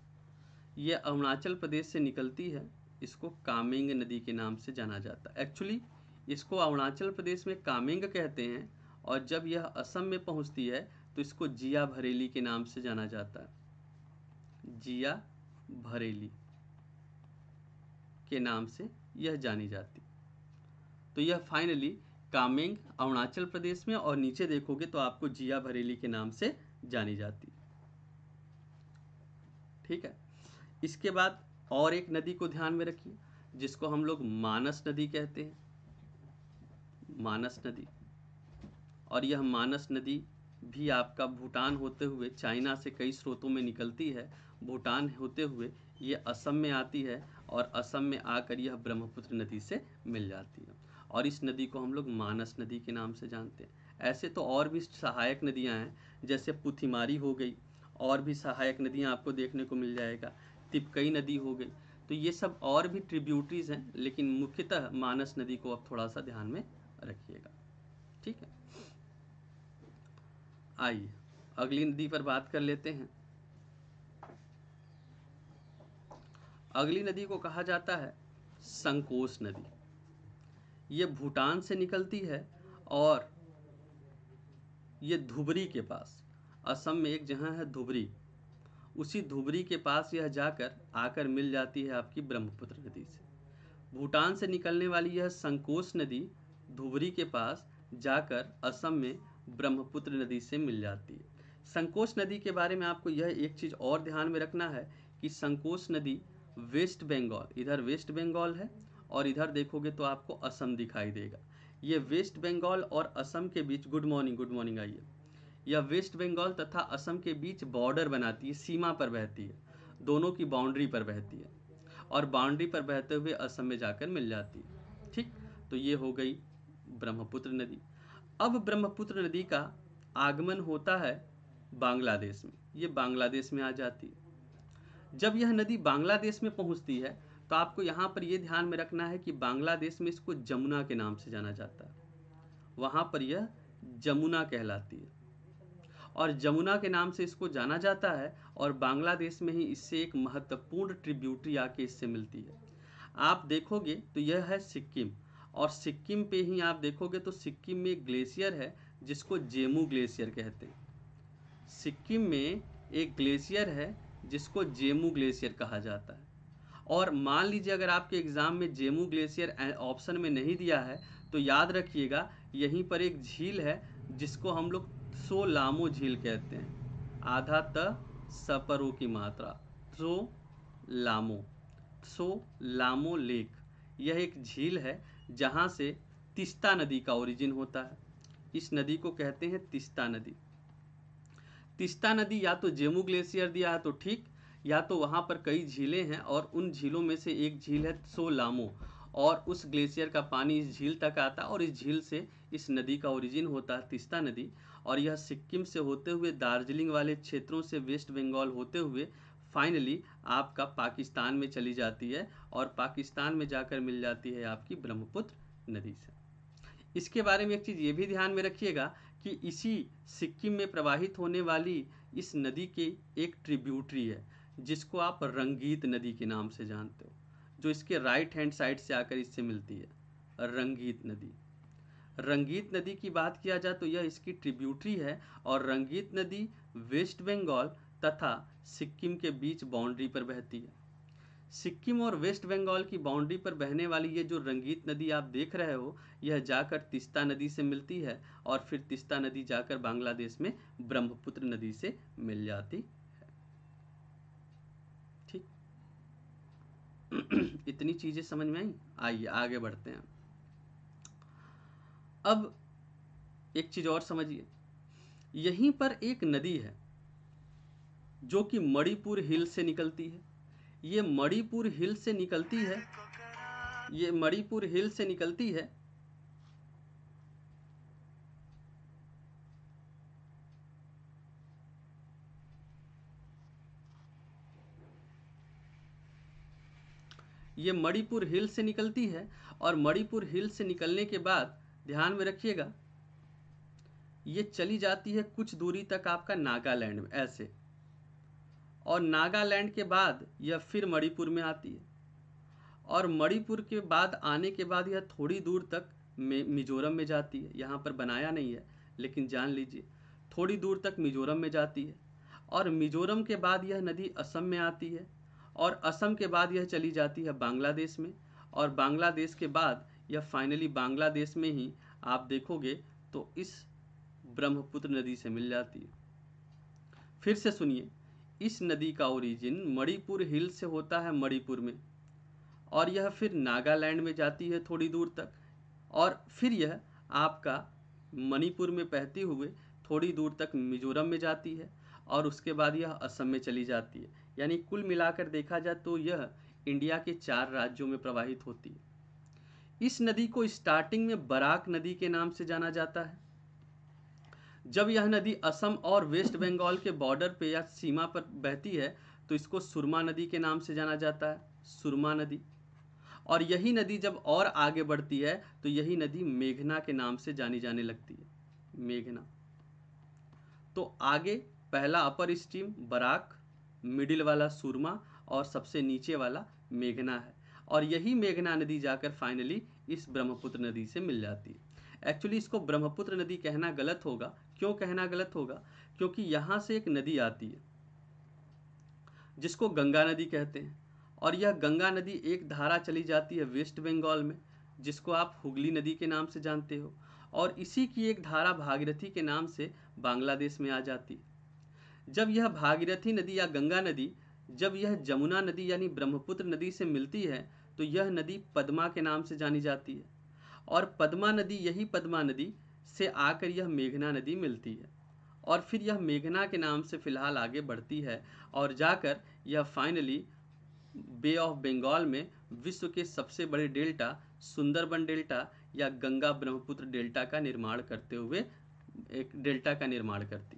ये अरुणाचल प्रदेश से निकलती है, इसको कामेंग नदी के नाम से जाना जाता है। एक्चुअली इसको अरुणाचल प्रदेश में कामेंग कहते हैं, और जब यह असम में पहुँचती है तो इसको जिया भरेली के नाम से जाना जाता है। जिया भरेली के नाम से यह जानी जाती। तो यह फाइनली कामेंग, अरुणाचल प्रदेश में और नीचे देखोगे तो आपको जिया भरेली के नाम से जानी जाती। ठीक है? इसके बाद और एक नदी को ध्यान में रखिए, जिसको हम लोग मानस नदी कहते हैं। मानस नदी। और यह मानस नदी भी आपका भूटान होते हुए, चाइना से कई स्रोतों में निकलती है। भूटान होते हुए ये असम में आती है और असम में आकर यह ब्रह्मपुत्र नदी से मिल जाती है। और इस नदी को हम लोग मानस नदी के नाम से जानते हैं। ऐसे तो और भी सहायक नदियाँ हैं, जैसे पुथीमारी हो गई, और भी सहायक नदियाँ आपको देखने को मिल जाएगा। तिपकई नदी हो गई तो ये सब और भी ट्रिब्यूटरीज हैं, लेकिन मुख्यतः मानस नदी को आप थोड़ा सा ध्यान में रखिएगा। ठीक है? आइए, अगली नदी पर बात कर लेते हैं। अगली नदी को कहा जाता है संकोस नदी। ये भूटान से निकलती है और ये धुबरी के पास, असम में एक जगह है धुबरी। उसी धुबरी के पास यह जाकर आकर मिल जाती है आपकी ब्रह्मपुत्र नदी से। भूटान से निकलने वाली यह संकोच नदी धुबरी के पास जाकर असम में ब्रह्मपुत्र नदी से मिल जाती है। संकोच नदी के बारे में आपको यह एक चीज़ और ध्यान में रखना है कि संकोच नदी वेस्ट बंगाल, इधर वेस्ट बंगाल है और इधर देखोगे तो आपको असम दिखाई देगा। ये वेस्ट बंगाल और असम के बीच, गुड मॉर्निंग गुड मॉर्निंग आइए। यह वेस्ट बंगाल तथा असम के बीच बॉर्डर बनाती है, सीमा पर बहती है। दोनों की बाउंड्री पर बहती है और बाउंड्री पर बहते हुए असम में जाकर मिल जाती है। ठीक? तो ये हो गई ब्रह्मपुत्र नदी। अब ब्रह्मपुत्र नदी का आगमन होता है बांग्लादेश में। ये बांग्लादेश में आ जाती है। जब यह नदी बांग्लादेश में पहुँचती है तो आपको यहाँ पर यह ध्यान में रखना है कि बांग्लादेश में इसको जमुना के नाम से जाना जाता है। वहाँ पर यह जमुना कहलाती है। और जमुना के नाम से इसको जाना जाता है और बांग्लादेश में ही इससे एक महत्वपूर्ण ट्रिब्यूटरी आके इससे मिलती है। आप देखोगे तो यह है सिक्किम। और सिक्किम पे ही आप देखोगे तो सिक्किम में एक ग्लेशियर है, जिसको जेमू ग्लेशियर कहते हैं। सिक्किम में एक ग्लेशियर है, जिसको जेमू ग्लेशियर कहा जाता है। और मान लीजिए अगर आपके एग्ज़ाम में जेमू ग्लेशियर ऑप्शन में नहीं दिया है तो याद रखिएगा, यहीं पर एक झील है, जिसको हम लोग सो लामो झील कहते हैं। आधा त सपरों की मात्रा। सो लामो। सो लामो लेक। यह एक झील है, जहाँ से तिस्ता नदी का ओरिजिन होता है। इस नदी को कहते हैं तिस्ता नदी। तिस्ता नदी या तो जेमू ग्लेशियर दिया है तो ठीक या तो वहाँ पर कई झीलें हैं और उन झीलों में से एक झील है सोलामो और उस ग्लेशियर का पानी इस झील तक आता और इस झील से इस नदी का ओरिजिन होता है, तिस्ता नदी। और यह सिक्किम से होते हुए दार्जिलिंग वाले क्षेत्रों से वेस्ट बंगाल होते हुए फाइनली आपका पाकिस्तान में चली जाती है और पाकिस्तान में जाकर मिल जाती है आपकी ब्रह्मपुत्र नदी से। इसके बारे में एक चीज़ ये भी ध्यान में रखिएगा कि इसी सिक्किम में प्रवाहित होने वाली इस नदी की एक ट्रिब्यूटरी है। जिसको आप रंगीत नदी के नाम से जानते हो, जो इसके राइट हैंड साइड से आकर इससे मिलती है, रंगीत नदी। रंगीत नदी की बात किया जाए तो यह इसकी ट्रिब्यूटरी है और रंगीत नदी वेस्ट बंगाल तथा सिक्किम के बीच बाउंड्री पर बहती है। सिक्किम और वेस्ट बंगाल की बाउंड्री पर बहने वाली ये जो रंगीत नदी आप देख रहे हो, यह जाकर तिस्ता नदी से मिलती है और फिर तिस्ता नदी जाकर बांग्लादेश में ब्रह्मपुत्र नदी से मिल जाती है ठीक <clears throat> इतनी चीज़ें समझ में आई? आइए, आगे बढ़ते हैं। अब एक चीज़ और समझिए। यहीं पर एक नदी है, जो कि मणिपुर हिल से निकलती है। ये मणिपुर हिल से निकलती है, ये मणिपुर हिल से निकलती है ये मणिपुर हिल से निकलती है और मणिपुर हिल से निकलने के बाद ध्यान में रखिएगा, ये चली जाती है कुछ दूरी तक आपका नागालैंड में, ऐसे। और नागालैंड के बाद यह फिर मणिपुर में आती है। और मणिपुर के बाद आने के बाद यह थोड़ी दूर तक मिजोरम में जाती है। यहाँ पर बनाया नहीं है, लेकिन जान लीजिए, थोड़ी दूर तक मिजोरम में जाती है। और मिजोरम के बाद यह नदी असम में आती है। और असम के बाद यह चली जाती है बांग्लादेश में। और बांग्लादेश के बाद यह फाइनली बांग्लादेश में ही आप देखोगे तो इस ब्रह्मपुत्र नदी से मिल जाती है। फिर से सुनिए, इस नदी का ओरिजिन मणिपुर हिल से होता है मणिपुर में। और यह फिर नागालैंड में जाती है थोड़ी दूर तक। और फिर यह आपका मणिपुर में बहते हुए थोड़ी दूर तक मिजोरम में जाती है। और उसके बाद यह असम में चली जाती है। यानी कुल मिलाकर देखा जाए तो यह इंडिया के चार राज्यों में प्रवाहित होती है। इस नदी को स्टार्टिंग में बराक नदी के नाम से जाना जाता है। जब यह नदी असम और वेस्ट बंगाल के बॉर्डर पे या सीमा पर बहती है तो इसको सुरमा नदी के नाम से जाना जाता है, सुरमा नदी। और यही नदी जब और आगे बढ़ती है तो यही नदी मेघना के नाम से जानी जाने लगती है, मेघना। तो आगे पहला अपर स्ट्रीम बराक मिडिल वाला सुरमा और सबसे नीचे वाला मेघना है। और यही मेघना नदी जाकर फाइनली इस ब्रह्मपुत्र नदी से मिल जाती है। एक्चुअली इसको ब्रह्मपुत्र नदी कहना गलत होगा। क्यों कहना गलत होगा? क्योंकि यहाँ से एक नदी आती है, जिसको गंगा नदी कहते हैं। और यह गंगा नदी एक धारा चली जाती है वेस्ट बंगाल में, जिसको आप हुगली नदी के नाम से जानते हो। और इसी की एक धारा भागीरथी के नाम से बांग्लादेश में आ जाती है। जब यह भागीरथी नदी या गंगा नदी, जब यह जमुना नदी यानी ब्रह्मपुत्र नदी से मिलती है तो यह नदी पद्मा के नाम से जानी जाती है। और पद्मा नदी यही पद्मा नदी से आकर यह मेघना नदी मिलती है। और फिर यह मेघना के नाम से फ़िलहाल आगे बढ़ती है, और जाकर यह फाइनली बे ऑफ़ बंगाल में विश्व के सबसे बड़े डेल्टा, सुंदरबन डेल्टा या गंगा ब्रह्मपुत्र डेल्टा का निर्माण करते हुए, एक डेल्टा का निर्माण करती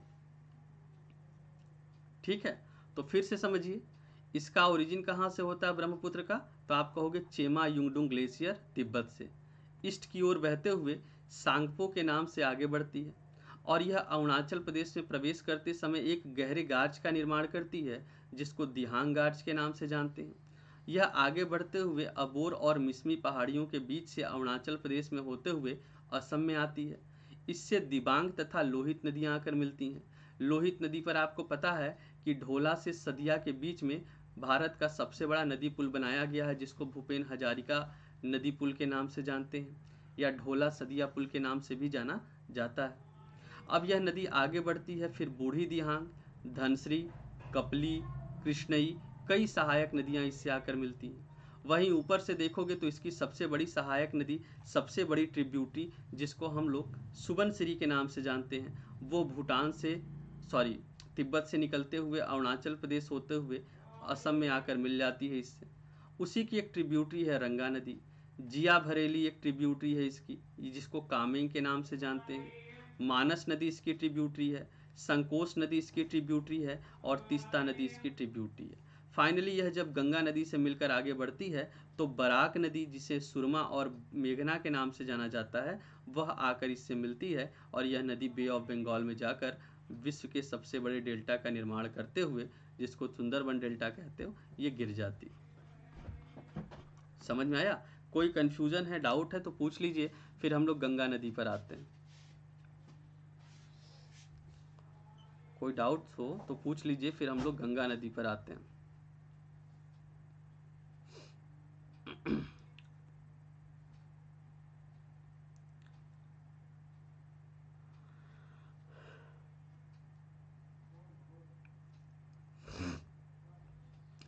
ठीक है? तो फिर से समझिए, इसका ओरिजिन कहाँ से होता है ब्रह्मपुत्र का? तो आप कहोगे चेमा युंगडुंग ग्लेशियर तिब्बत से। ईस्ट की ओर बहते हुए सांगपो के नाम से आगे बढ़ती है और यह अरुणाचल प्रदेश में प्रवेश करते समय एक गहरे गार्ज का निर्माण करती है, जिसको दिहांग गार्ज के नाम से जानते हैं। यह आगे बढ़ते हुए अबोर और मिसमी पहाड़ियों के बीच से अरुणाचल प्रदेश में होते हुए असम में आती है। इससे दिबांग तथा लोहित नदियाँ आकर मिलती हैं। लोहित नदी पर आपको पता है कि ढोला से सदिया के बीच में भारत का सबसे बड़ा नदी पुल बनाया गया है, जिसको भूपेन हजारिका नदी पुल के नाम से जानते हैं, या ढोला सदिया पुल के नाम से भी जाना जाता है। अब यह नदी आगे बढ़ती है, फिर बूढ़ी दिहांग, धनश्री, कपली, कृष्णई, कई सहायक नदियाँ इससे आकर मिलती हैं। वहीं ऊपर से देखोगे तो इसकी सबसे बड़ी सहायक नदी, सबसे बड़ी ट्रिब्यूटी, जिसको हम लोग सुबनसिरी के नाम से जानते हैं, वो भूटान से, सॉरी तिब्बत से निकलते हुए अरुणाचल प्रदेश होते हुए असम में आकर मिल जाती है इससे। उसी की एक ट्रिब्यूटरी है रंगा नदी। जिया भरेली एक ट्रिब्यूटरी है इसकी जिसको कामेंग के नाम से जानते हैं। मानस नदी इसकी ट्रिब्यूटरी है संकोच नदी इसकी ट्रिब्यूटरी है और तिस्ता नदी इसकी ट्रिब्यूटरी है। फाइनली यह जब गंगा नदी से मिलकर आगे बढ़ती है तो बराक नदी, जिसे सुरमा और मेघना के नाम से जाना जाता है, वह आकर इससे मिलती है और यह नदी बे ऑफ़ बंगाल में जाकर विश्व के सबसे बड़े डेल्टा का निर्माण करते हुए, जिसको सुंदरबन डेल्टा कहते हो, ये गिर जाती। समझ में आया? कोई कंफ्यूजन है डाउट है तो पूछ लीजिए, फिर हम लोग गंगा नदी पर आते हैं। कोई डाउट हो तो पूछ लीजिए, फिर हम लोग गंगा नदी पर आते हैं।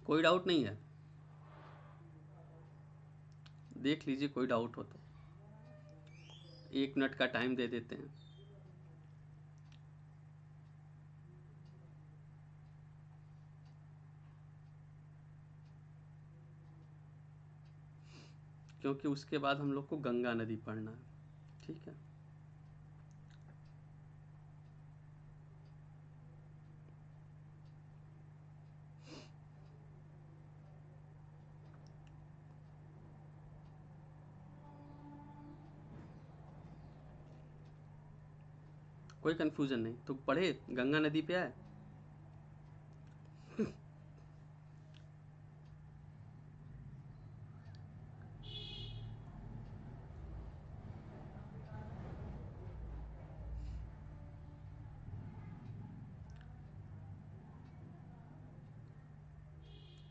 कोई डाउट नहीं है। देख लीजिए कोई डाउट हो तो। एक मिनट का टाइम दे देते हैं। क्योंकि उसके बाद हम लोग को गंगा नदी पढ़ना है। ठीक है? कोई कंफ्यूजन नहीं। तो पढ़े, गंगा नदी पे आए।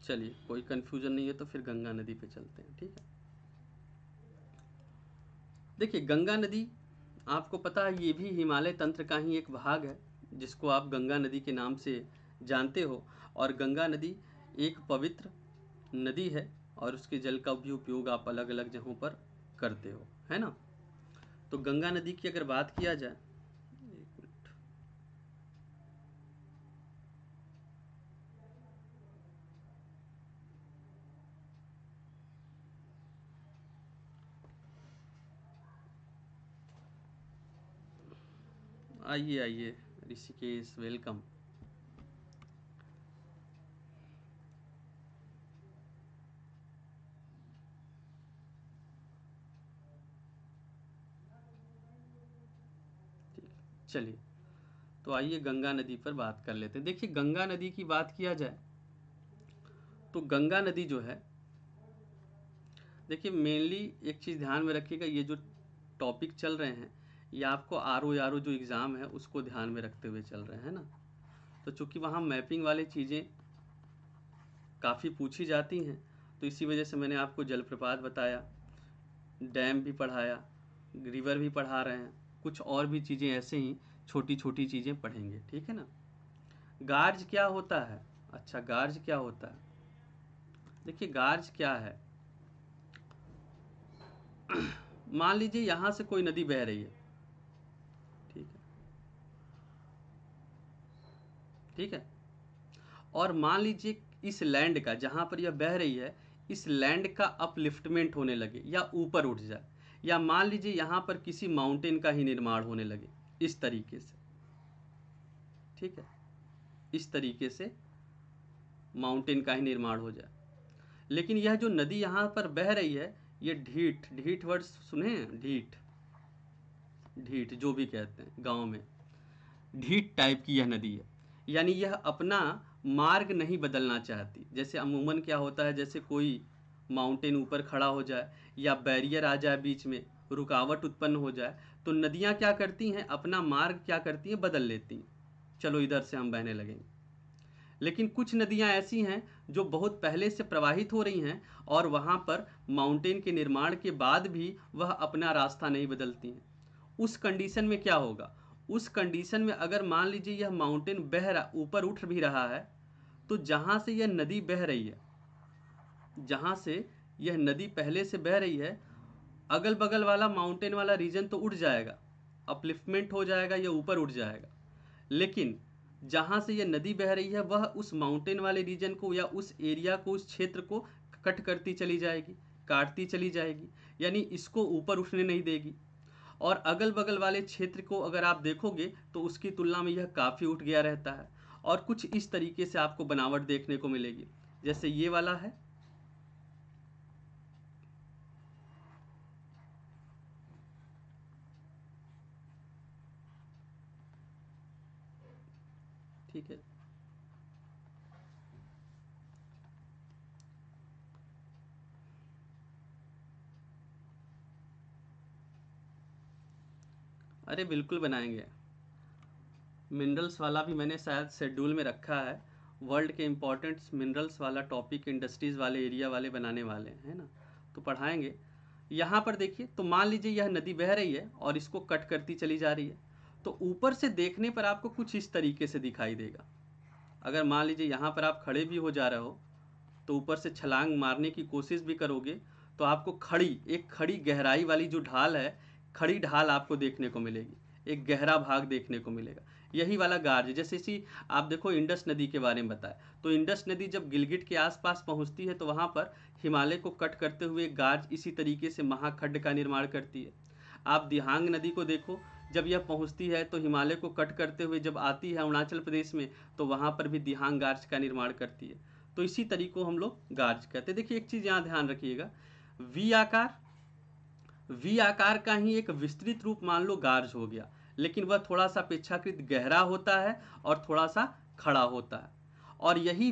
चलिए, कोई कंफ्यूजन नहीं है तो फिर गंगा नदी पे चलते हैं, ठीक है? देखिए, गंगा नदी आपको पता है, ये भी हिमालय तंत्र का ही एक भाग है, जिसको आप गंगा नदी के नाम से जानते हो। और गंगा नदी एक पवित्र नदी है, और उसके जल का भी उपयोग आप अलग अलग जगहों पर करते हो, है ना? तो गंगा नदी की अगर बात किया जाए आइए आइए, ऋषिकेश वेलकम चलिए तो आइए गंगा नदी पर बात कर लेते हैं। देखिए, गंगा नदी की बात किया जाए तो गंगा नदी जो है, देखिए मेनली एक चीज़ ध्यान में रखिएगा, ये जो टॉपिक चल रहे हैं ये आपको आर ओ आर ओ जो एग्ज़ाम है, उसको ध्यान में रखते हुए चल रहे हैं ना? तो चूँकि वहाँ मैपिंग वाली चीज़ें काफ़ी पूछी जाती हैं तो इसी वजह से मैंने आपको जलप्रपात बताया, डैम भी पढ़ाया, रिवर भी पढ़ा रहे हैं, कुछ और भी चीज़ें ऐसे ही छोटी छोटी चीज़ें पढ़ेंगे, ठीक है ना? गार्ज क्या होता है? अच्छा गार्ज क्या होता है? देखिए, गार्ज क्या है? <clears throat> मान लीजिए यहाँ से कोई नदी बह रही है ठीक है? और मान लीजिए इस लैंड का, जहाँ पर यह बह रही है, इस लैंड का अपलिफ्टमेंट होने लगे, या ऊपर उठ जाए, या मान लीजिए यहाँ पर किसी माउंटेन का ही निर्माण होने लगे, इस तरीके से। ठीक है? इस तरीके से माउंटेन का ही निर्माण हो जाए। लेकिन यह जो नदी यहाँ पर बह रही है, ये ढीठ ढीठ वर्ड सुने ढीठ। ढीठ, जो भी कहते हैं, गाँव में। ढीठ टाइप की यह नदी है। यानी यह अपना मार्ग नहीं बदलना चाहती। जैसे अमूमन क्या होता है, जैसे कोई माउंटेन ऊपर खड़ा हो जाए या बैरियर आ जाए बीच में, रुकावट उत्पन्न हो जाए तो नदियाँ क्या करती हैं, अपना मार्ग क्या करती हैं, बदल लेती हैं। चलो इधर से हम बहने लगेंगे। लेकिन कुछ नदियाँ ऐसी हैं जो बहुत पहले से प्रवाहित हो रही हैं और वहाँ पर माउंटेन के निर्माण के बाद भी वह अपना रास्ता नहीं बदलती हैं। उस कंडीशन में क्या होगा? उस कंडीशन में अगर मान लीजिए यह माउंटेन बह रहा, ऊपर उठ भी रहा है तो जहाँ से यह नदी बह रही है, जहाँ से यह नदी पहले से बह रही है अगल बगल वाला माउंटेन वाला रीजन तो उठ जाएगा अपलिफ्टमेंट हो जाएगा या ऊपर उठ जाएगा। लेकिन जहाँ से यह नदी बह रही है, वह उस माउंटेन वाले रीजन को या उस एरिया को, उस क्षेत्र को कट करती चली जाएगी, काटती चली जाएगी, यानी इसको ऊपर उठने नहीं देगी। और अगल बगल वाले क्षेत्र को अगर आप देखोगे तो उसकी तुलना में यह काफ़ी उठ गया रहता है। और कुछ इस तरीके से आपको बनावट देखने को मिलेगी। जैसे ये वाला है ठीक है अरे बिल्कुल बनाएँगे। मिनरल्स वाला भी मैंने शायद शेड्यूल में रखा है। वर्ल्ड के इम्पोर्टेंट मिनरल्स वाला, टॉपिक इंडस्ट्रीज़ वाले, एरिया वाले बनाने वाले हैं ना? तो पढ़ाएँगे। यहाँ पर देखिए तो मान लीजिए यह नदी बह रही है और इसको कट करती चली जा रही है। तो ऊपर से देखने पर आपको कुछ इस तरीके से दिखाई देगा। अगर मान लीजिए यहाँ पर आप खड़े भी हो जा रहे हो तो ऊपर से छलांग मारने की कोशिश भी करोगे तो आपको खड़ी, एक खड़ी गहराई वाली जो ढाल है खड़ी ढाल आपको देखने को मिलेगी, एक गहरा भाग देखने को मिलेगा। यही वाला गार्ज, जैसे इसी, आप देखो इंडस नदी के बारे में बताया। तो इंडस नदी जब गिलगिट के आसपास पहुँचती है तो वहाँ पर हिमालय को कट करते हुए गार्ज इसी तरीके से महाखड्ड का निर्माण करती है। आप दिहांग नदी को देखो, जब यह पहुँचती है तो हिमालय को कट करते हुए जब आती है अरुणाचल प्रदेश में तो वहाँ पर भी दिहांग गार्ज का निर्माण करती है। तो इसी तरीको हम लोग गार्ज कहते हैं। देखिए, एक चीज़ यहाँ ध्यान रखिएगा। वी आकार वी आकार का ही एक विस्तृत रूप मान लो गार्ज हो गया, लेकिन वह थोड़ा सा अपेक्षाकृत गहरा होता है और थोड़ा सा खड़ा होता है। और यही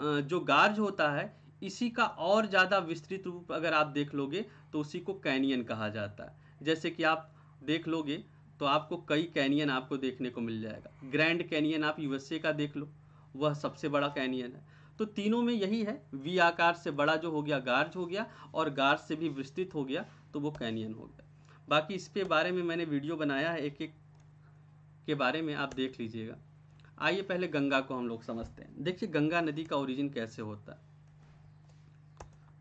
जो गार्ज होता है, इसी का और ज़्यादा विस्तृत रूप अगर आप देख लोगे तो उसी को कैनियन कहा जाता है। जैसे कि आप देख लोगे तो आपको कई कैनियन आपको देखने को मिल जाएगा। ग्रैंड कैनियन आप यूएसए का देख लो, वह सबसे बड़ा कैनियन है। तो तीनों में यही है वी आकार से बड़ा जो हो गया, गार्ज हो गया, और गार्ज से भी विस्तृत हो गया तो वो कैनियन हो गया। बाकी इस पे बारे में मैंने वीडियो बनाया है एक एक के बारे में, आप देख लीजिएगा। आइए पहले गंगा को हम लोग समझते हैं। देखिए, गंगा नदी का ओरिजिन कैसे होता है?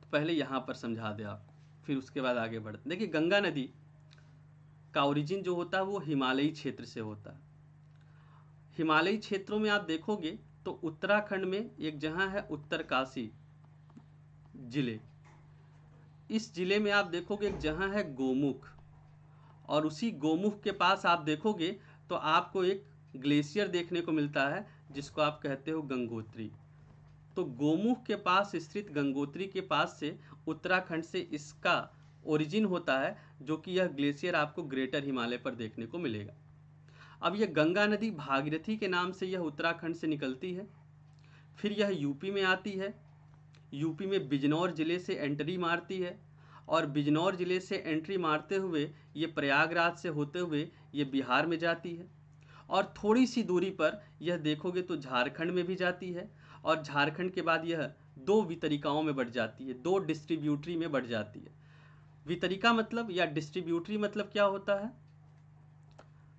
तो पहले यहाँ पर समझा दे आप, फिर उसके बाद आगे बढ़ते देखिए, गंगा नदी का ओरिजिन जो होता है, वो हिमालयी क्षेत्र से होता है। हिमालयी क्षेत्रों में आप देखोगे तो उत्तराखंड में एक जहाँ है उत्तरकाशी ज़िले इस ज़िले में आप देखोगे एक जहाँ है गोमुख। और उसी गोमुख के पास आप देखोगे तो आपको एक ग्लेशियर देखने को मिलता है, जिसको आप कहते हो गंगोत्री। तो गोमुख के पास स्थित गंगोत्री के पास से उत्तराखंड से इसका ओरिजिन होता है, जो कि यह ग्लेशियर आपको ग्रेटर हिमालय पर देखने को मिलेगा। अब यह गंगा नदी भागीरथी के नाम से यह उत्तराखंड से निकलती है। फिर यह यूपी में आती है। यूपी में बिजनौर ज़िले से एंट्री मारती है और बिजनौर ज़िले से एंट्री मारते हुए, ये प्रयागराज से होते हुए, ये बिहार में जाती है। और थोड़ी सी दूरी पर यह देखोगे तो झारखंड में भी जाती है और झारखंड के बाद यह दो वितरिकाओं में बढ़ जाती है, दो डिस्ट्रीब्यूटरी में बढ़ जाती है। वितरिका मतलब या डिस्ट्रीब्यूटरी मतलब क्या होता है?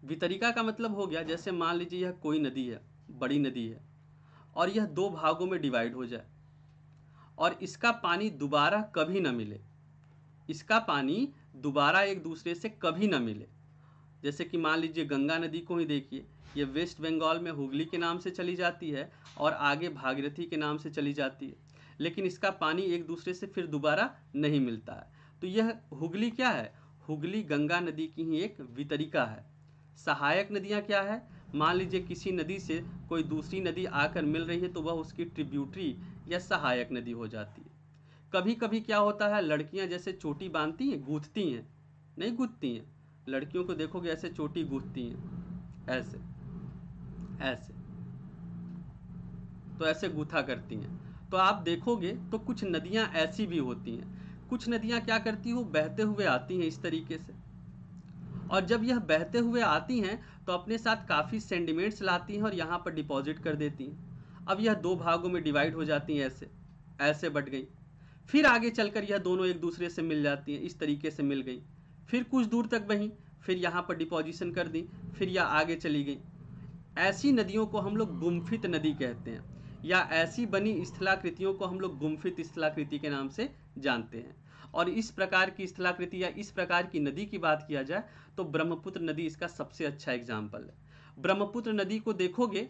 वितरिका का मतलब हो गया, जैसे मान लीजिए यह कोई नदी है, बड़ी नदी है, और यह दो भागों में डिवाइड हो जाए। और इसका पानी दोबारा कभी ना मिले। इसका पानी दोबारा एक दूसरे से कभी ना मिले। जैसे कि मान लीजिए गंगा नदी को ही देखिए, ये वेस्ट बंगाल में हुगली के नाम से चली जाती है और आगे भागीरथी के नाम से चली जाती है। लेकिन इसका पानी एक दूसरे से फिर दोबारा नहीं मिलता है। तो यह हुगली क्या है? हुगली गंगा नदी की ही एक वितरिका है। सहायक नदियाँ क्या है? मान लीजिए किसी नदी से कोई दूसरी नदी आकर मिल रही है तो वह उसकी ट्रिब्यूटरी या सहायक नदी हो जाती है। कभी कभी क्या होता है, लड़कियाँ जैसे चोटी बांधती हैं, गूंथती हैं। नहीं गूंथती हैं। लड़कियों को देखोगे ऐसे चोटी गूंथती हैं। ऐसे। ऐसे। तो ऐसे गूथा करती हैं। तो आप देखोगे तो कुछ नदियाँ ऐसी भी होती हैं। कुछ नदियाँ क्या करती हो बहते हुए आती हैं इस तरीके से। और जब यह बहते हुए आती हैं तो अपने साथ काफ़ी सेंडिमेंट्स लाती हैं और यहाँ पर डिपॉजिट कर देती हैं। अब यह दो भागों में डिवाइड हो जाती हैं ऐसे ऐसे बट गई। फिर आगे चलकर यह दोनों एक दूसरे से मिल जाती हैं, इस तरीके से मिल गई। फिर कुछ दूर तक बही, फिर यहाँ पर डिपोजिशन कर दी, फिर यह आगे चली गई। ऐसी नदियों को हम लोग गुम्फित नदी कहते हैं, या ऐसी बनी स्थलाकृतियों को हम लोग गुम्फित स्थलाकृति के नाम से जानते हैं। और इस प्रकार की स्थलाकृति या इस प्रकार की नदी की बात किया जाए तो ब्रह्मपुत्र नदी इसका सबसे अच्छा एग्ज़ाम्पल है। ब्रह्मपुत्र नदी को देखोगे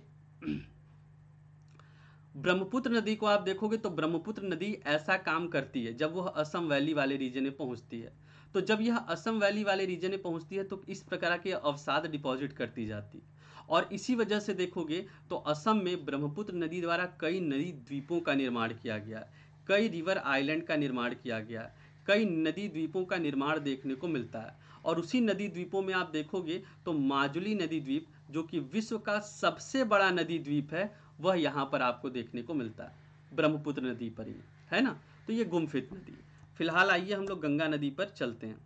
ब्रह्मपुत्र नदी को आप देखोगे तो ब्रह्मपुत्र नदी ऐसा काम करती है, जब वह असम वैली वाले रीजन में पहुँचती है। तो जब यह असम वैली वाले रीजन में पहुँचती है तो इस प्रकार के अवसाद डिपॉजिट करती जाती है। और इसी वजह से देखोगे तो असम में ब्रह्मपुत्र नदी द्वारा कई नदी द्वीपों का निर्माण किया गया कई रिवर आइलैंड का निर्माण किया गया कई नदी द्वीपों का निर्माण देखने को मिलता है। और उसी नदी द्वीपों में आप देखोगे तो माजुली नदी द्वीप, जो कि विश्व का सबसे बड़ा नदी द्वीप है वह यहाँ पर आपको देखने को मिलता है। ब्रह्मपुत्र नदी पर ही, है ना? तो ये गुमफित नदी फ़िलहाल आइए हम लोग गंगा नदी पर चलते हैं।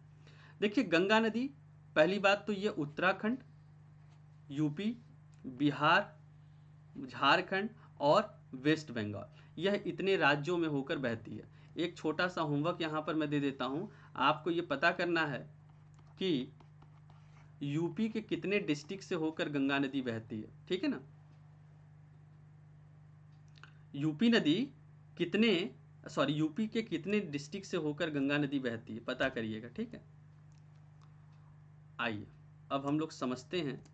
देखिए, गंगा नदी, पहली बात तो ये उत्तराखंड, यूपी, बिहार, झारखंड और वेस्ट बंगाल। यह इतने राज्यों में होकर बहती है। एक छोटा सा होमवर्क यहाँ पर मैं दे देता हूँ। आपको ये पता करना है कि यूपी के कितने डिस्ट्रिक्ट से होकर गंगा नदी बहती है। ठीक है ना? यूपी नदी कितने सॉरी यूपी के कितने डिस्ट्रिक्ट से होकर गंगा नदी बहती है? पता करिएगा, ठीक है? आइए, अब हम लोग समझते हैं।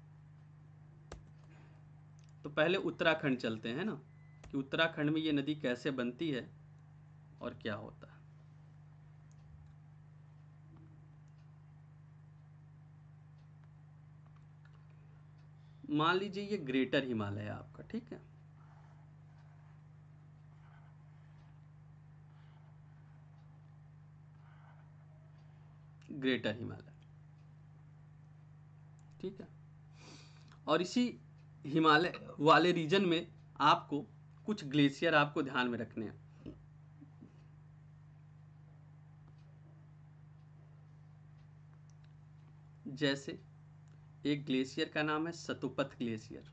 तो पहले उत्तराखंड चलते हैं ना, कि उत्तराखंड में ये नदी कैसे बनती है और क्या होता है। मान लीजिए ये ग्रेटर हिमालय है आपका, ठीक है? ग्रेटर हिमालय। ठीक है? और इसी हिमालय वाले रीजन में आपको कुछ ग्लेशियर आपको ध्यान में रखने हैं। जैसे एक ग्लेशियर का नाम है सतुपथ ग्लेशियर।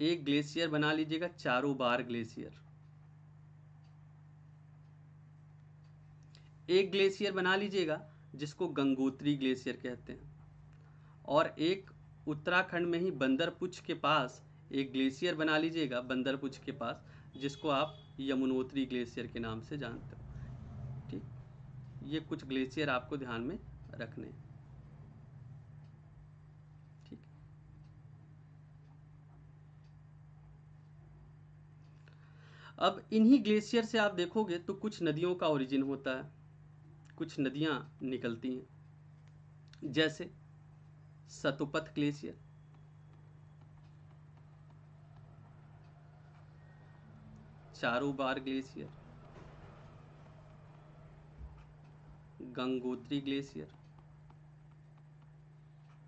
एक ग्लेशियर बना लीजिएगा, चारों बार ग्लेशियर। एक ग्लेशियर बना लीजिएगा, जिसको गंगोत्री ग्लेशियर कहते हैं। और एक उत्तराखंड में ही बंदरपुच के पास एक ग्लेशियर बना लीजिएगा बंदरपुच के पास, जिसको आप यमुनोत्री ग्लेशियर के नाम से जानते हो। ठीक? ये कुछ ग्लेशियर आपको ध्यान में रखने ठीक? अब इन्हीं ग्लेशियर से आप देखोगे तो कुछ नदियों का ओरिजिन होता है। कुछ नदियाँ निकलती हैं। जैसे सतुपथ ग्लेशियर। चारों बार ग्लेशियर। गंगोत्री ग्लेशियर।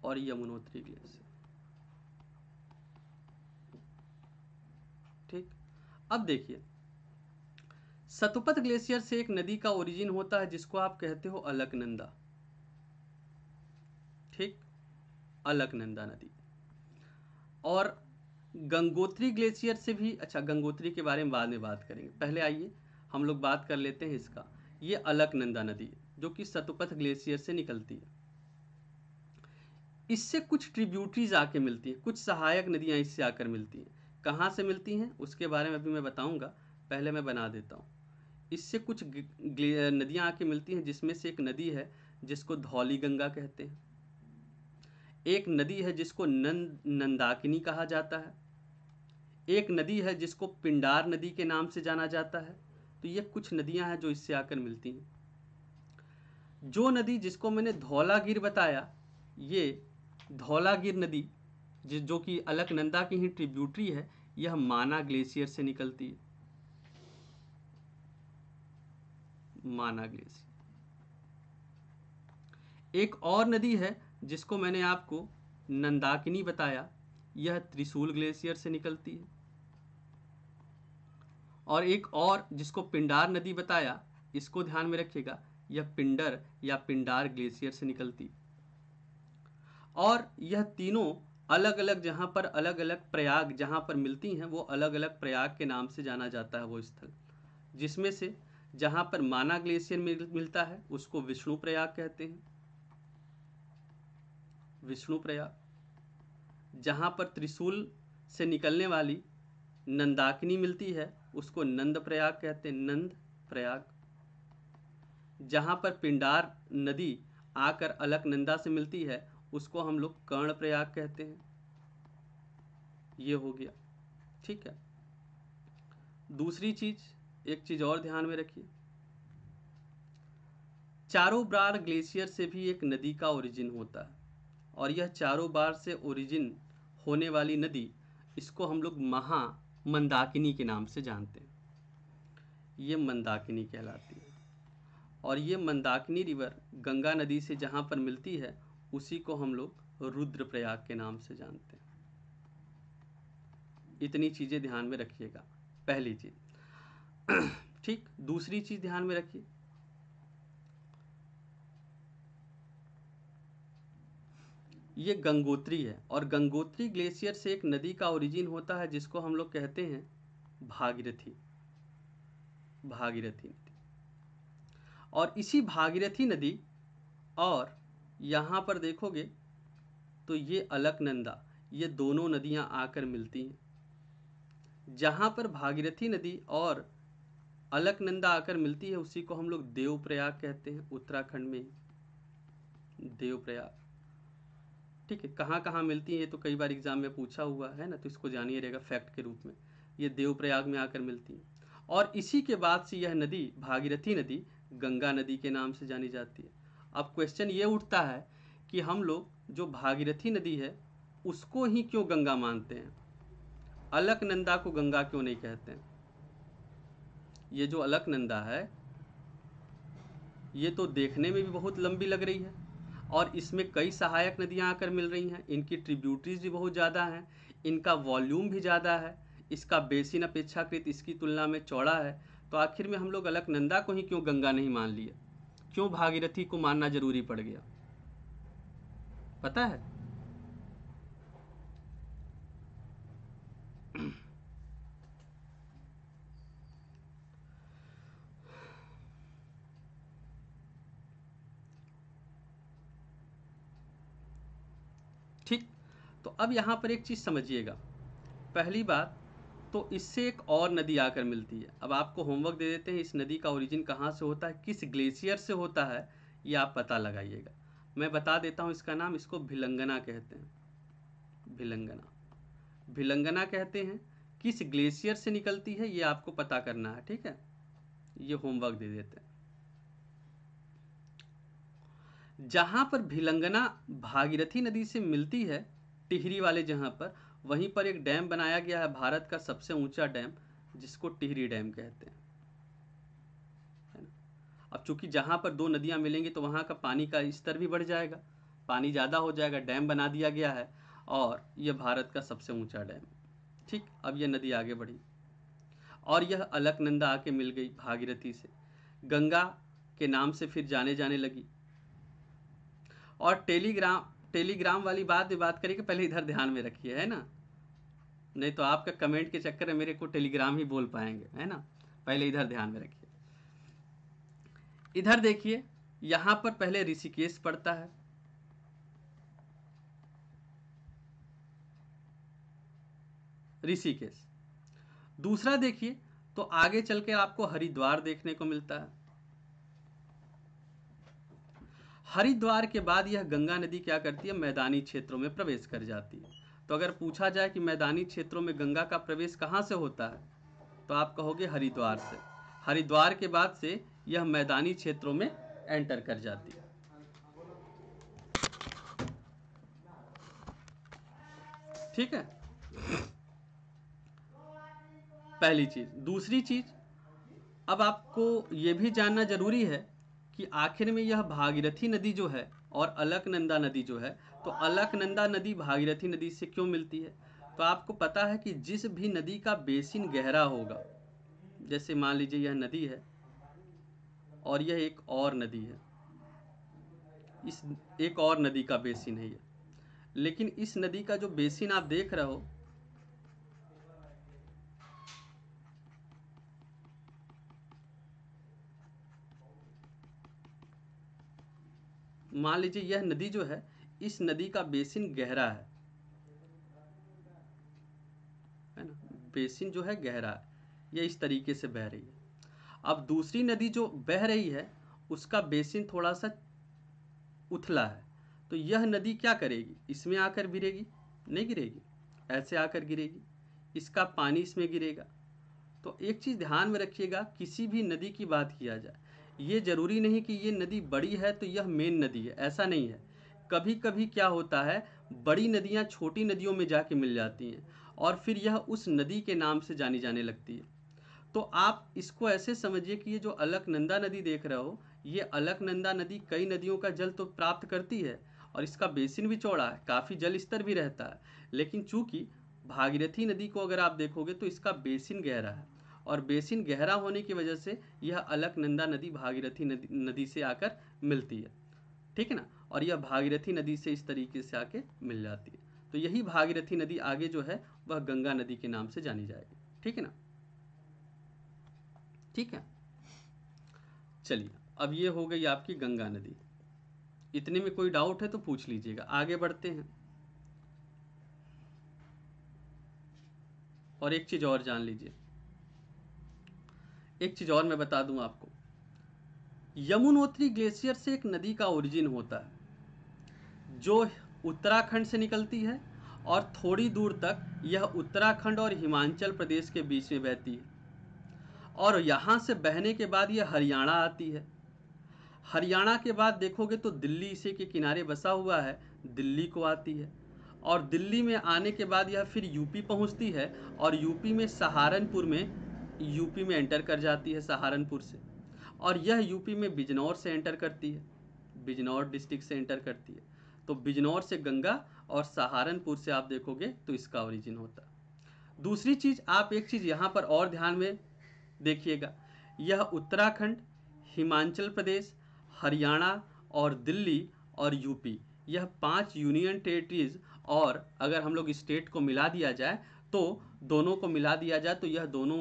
और यमुनोत्री ग्लेशियर। ठीक? अब देखिए सतुपथ ग्लेशियर से एक नदी का ओरिजिन होता है, जिसको आप कहते हो अलकनंदा। ठीक? अलकनंदा नदी। और गंगोत्री ग्लेशियर से भी अच्छा गंगोत्री के बारे में बाद में बात करेंगे। पहले आइए, हम लोग बात कर लेते हैं इसका। ये अलकनंदा नदी, जो कि सतुपथ ग्लेशियर से निकलती है। इससे कुछ ट्रिब्यूटरीज आके मिलती हैं, कुछ सहायक नदियाँ इससे आकर मिलती हैं। कहाँ से मिलती हैं? उसके बारे में अभी मैं बताऊँगा। पहले मैं बना देता हूँ। इससे कुछ नदियाँ आके मिलती हैं, जिसमें से एक नदी है, जिसको धौली गंगा कहते हैं। एक नदी है, जिसको नंद, नंदाकिनी कहा जाता है। एक नदी है, जिसको पिंडार नदी के नाम से जाना जाता है। तो ये कुछ नदियाँ हैं, जो इससे आकर मिलती हैं। जो नदी जिसको मैंने धौलागिर बताया, ये धौलागिर नदी जो कि अलकनंदा की ही ट्रिब्यूटरी है, यह माना ग्लेशियर से निकलती है। माना ग्लेशियर एक और नदी है, जिसको मैंने आपको नंदाकिनी बताया, यह त्रिशूल ग्लेशियर से निकलती है। और एक और, जिसको पिंडार नदी बताया, इसको ध्यान में रखिएगा, यह पिंडर या पिंडार ग्लेशियर से निकलती और यह तीनों अलग अलग जहाँ पर अलग अलग प्रयाग जहाँ पर मिलती हैं, वो अलग अलग प्रयाग के नाम से जाना जाता है वो स्थल, जिसमें से जहाँ पर माना ग्लेशियर मिल, मिलता है उसको विष्णु प्रयाग कहते हैं। विष्णु प्रयाग जहाँ पर त्रिशूल से निकलने वाली नंदाकिनी मिलती है उसको नंद प्रयाग कहते हैं नंद प्रयाग। जहाँ पर पिंडार नदी आकर अलकनंदा से मिलती है उसको हम लोग कर्ण प्रयाग कहते हैं। ये हो गया ठीक है। दूसरी चीज़ एक चीज़ और ध्यान में रखिए। चारों बार ग्लेशियर से भी एक नदी का ओरिजिन होता है और यह चारों बार से ओरिजिन होने वाली नदी, इसको हम लोग महा मंदाकिनी के नाम से जानते हैं। ये मंदाकिनी कहलाती है और ये मंदाकिनी रिवर गंगा नदी से जहाँ पर मिलती है, उसी को हम लोग रुद्रप्रयाग के नाम से जानते हैं। इतनी चीज़ें ध्यान में रखिएगा। पहली चीज़ <clears throat> ठीक, दूसरी चीज़ ध्यान में रखिए। ये गंगोत्री है, और गंगोत्री ग्लेशियर से एक नदी का ओरिजिन होता है, जिसको हम लोग कहते हैं भागीरथी भागीरथी नदी। और इसी भागीरथी नदी, और यहाँ पर देखोगे तो ये अलकनंदा, ये दोनों नदियाँ आकर मिलती हैं। जहाँ पर भागीरथी नदी और अलकनंदा आकर मिलती है, उसी को हम लोग देवप्रयाग कहते हैं, उत्तराखंड में। देवप्रयाग। ठीक है कहाँ कहाँ मिलती है तो कई बार एग्ज़ाम में पूछा हुआ है ना तो इसको जानिए रहेगा फैक्ट के रूप में। ये देवप्रयाग में आकर मिलती है। और इसी के बाद से यह नदी, भागीरथी नदी, गंगा नदी के नाम से जानी जाती है। अब क्वेश्चन ये उठता है कि हम लोग जो भागीरथी नदी है, उसको ही क्यों गंगा मानते हैं? अलकनंदा को गंगा क्यों नहीं कहते हैं? ये जो अलकनंदा है, ये तो देखने में भी बहुत लंबी लग रही है और इसमें कई सहायक नदियाँ आकर मिल रही हैं। इनकी ट्रिब्यूटरीज भी बहुत ज़्यादा हैं। इनका वॉल्यूम भी ज़्यादा है। इसका बेसिन अपेक्षाकृत इसकी तुलना में चौड़ा है। तो आखिर में हम लोग अलकनंदा को ही क्यों गंगा नहीं मान लिया क्यों भागीरथी को मानना ज़रूरी पड़ गया? पता है ठीक तो अब यहाँ पर एक चीज़ समझिएगा। पहली बात तो इससे एक और नदी आकर मिलती है। अब आपको होमवर्क दे देते हैं, इस नदी का ओरिजिन कहाँ से होता है, किस ग्लेशियर से होता है, ये आप पता लगाइएगा। मैं बता देता हूँ इसका नाम, इसको भिलंगना कहते हैं। भिलंगना। भिलंगना कहते हैं, किस ग्लेशियर से निकलती है, ये आपको पता करना है, ठीक है? ये होमवर्क दे देते हैं। जहाँ पर भिलंगना भागीरथी नदी से मिलती है टिहरी वाले जहाँ पर, वहीं पर एक डैम बनाया गया है, भारत का सबसे ऊँचा डैम, जिसको टिहरी डैम कहते हैं। है ना? अब चूँकि जहाँ पर दो नदियाँ मिलेंगी तो वहाँ का पानी का स्तर भी बढ़ जाएगा। पानी ज़्यादा हो जाएगा, डैम बना दिया गया है, और यह भारत का सबसे ऊँचा डैम। ठीक, अब यह नदी आगे बढ़ी। और यह अलकनंदा आके मिल गई भागीरथी से। गंगा के नाम से फिर जाने जाने लगी। और टेलीग्राम टेलीग्राम वाली बात भी बात करेंगे पहले इधर ध्यान में रखिए, है ना? नहीं तो आपका कमेंट के चक्कर में मेरे को टेलीग्राम ही बोल पाएँगे, है ना? पहले इधर ध्यान में रखिए। इधर देखिए, यहाँ पर पहले ऋषिकेश पड़ता है। ऋषिकेश। दूसरा देखिए तो आगे चल के आपको हरिद्वार देखने को मिलता है। हरिद्वार के बाद यह गंगा नदी क्या करती है? मैदानी क्षेत्रों में प्रवेश कर जाती है। तो अगर पूछा जाए कि मैदानी क्षेत्रों में गंगा का प्रवेश कहाँ से होता है तो आप कहोगे हरिद्वार से। हरिद्वार के बाद से यह मैदानी क्षेत्रों में एंटर कर जाती है। ठीक है? पहली चीज़। दूसरी चीज़, अब आपको यह भी जानना ज़रूरी है कि आखिर में यह भागीरथी नदी जो है और अलकनंदा नदी जो है तो अलकनंदा नदी भागीरथी नदी से क्यों मिलती है? तो आपको पता है कि जिस भी नदी का बेसिन गहरा होगा, जैसे मान लीजिए यह नदी है और यह एक और नदी है, इस, एक और नदी का बेसिन है ये। लेकिन इस नदी का जो बेसिन आप देख रहे हो मान लीजिए यह नदी जो है, इस नदी का बेसिन गहरा है। है ना? बेसिन जो है गहरा है। यह इस तरीके से बह रही है। अब दूसरी नदी जो बह रही है, उसका बेसिन थोड़ा सा उथला है। तो यह नदी क्या करेगी? इसमें आकर गिरेगी? नहीं गिरेगी। ऐसे आकर गिरेगी। इसका पानी इसमें गिरेगा। तो एक चीज़ ध्यान में रखिएगा, किसी भी नदी की बात किया जाए ये ज़रूरी नहीं कि ये नदी बड़ी है तो यह मेन नदी है, ऐसा नहीं है। कभी कभी क्या होता है, बड़ी नदियाँ छोटी नदियों में जाके मिल जाती हैं और फिर यह उस नदी के नाम से जानी जाने लगती है। तो आप इसको ऐसे समझिए कि ये जो अलकनंदा नदी देख रहे हो, ये अलकनंदा नदी कई नदियों का जल तो प्राप्त करती है और इसका बेसिन भी चौड़ा है, काफ़ी जल स्तर भी रहता है। लेकिन चूँकि भागीरथी नदी को अगर आप देखोगे तो इसका बेसिन गहरा है। और बेसिन गहरा होने की वजह से यह अलकनंदा नदी भागीरथी नदी, नदी से आकर मिलती है। ठीक है ना? और यह भागीरथी नदी से इस तरीके से आके मिल जाती है। तो यही भागीरथी नदी आगे जो है वह गंगा नदी के नाम से जानी जाएगी। ठीक है ना? ठीक है? चलिए अब ये हो गई आपकी गंगा नदी। इतने में कोई डाउट है तो पूछ लीजिएगा। आगे बढ़ते हैं। और एक चीज़ और जान लीजिए। एक चीज़ और मैं बता दूँ आपको। यमुनोत्री ग्लेशियर से एक नदी का ओरिजिन होता है, जो उत्तराखंड से निकलती है और थोड़ी दूर तक यह उत्तराखंड और हिमाचल प्रदेश के बीच में बहती है। और यहाँ से बहने के बाद यह हरियाणा आती है। हरियाणा के बाद देखोगे तो दिल्ली इसे के किनारे बसा हुआ है, दिल्ली को आती है। और दिल्ली में आने के बाद यह फिर यूपी पहुँचती है और यूपी में सहारनपुर में यूपी में एंटर कर जाती है सहारनपुर से। और यह यूपी में बिजनौर से एंटर करती है। बिजनौर डिस्ट्रिक्ट से एंटर करती है। तो बिजनौर से गंगा और सहारनपुर से आप देखोगे तो इसका ओरिजिन होता। दूसरी चीज़, आप एक चीज़ यहाँ पर और ध्यान में देखिएगा। यह उत्तराखंड, हिमाचल प्रदेश, हरियाणा और दिल्ली और यूपी। यह पाँच यूनियन टेरिटरीज और अगर हम लोग स्टेट को मिला दिया जाए तो दोनों को मिला दिया जाए तो यह दोनों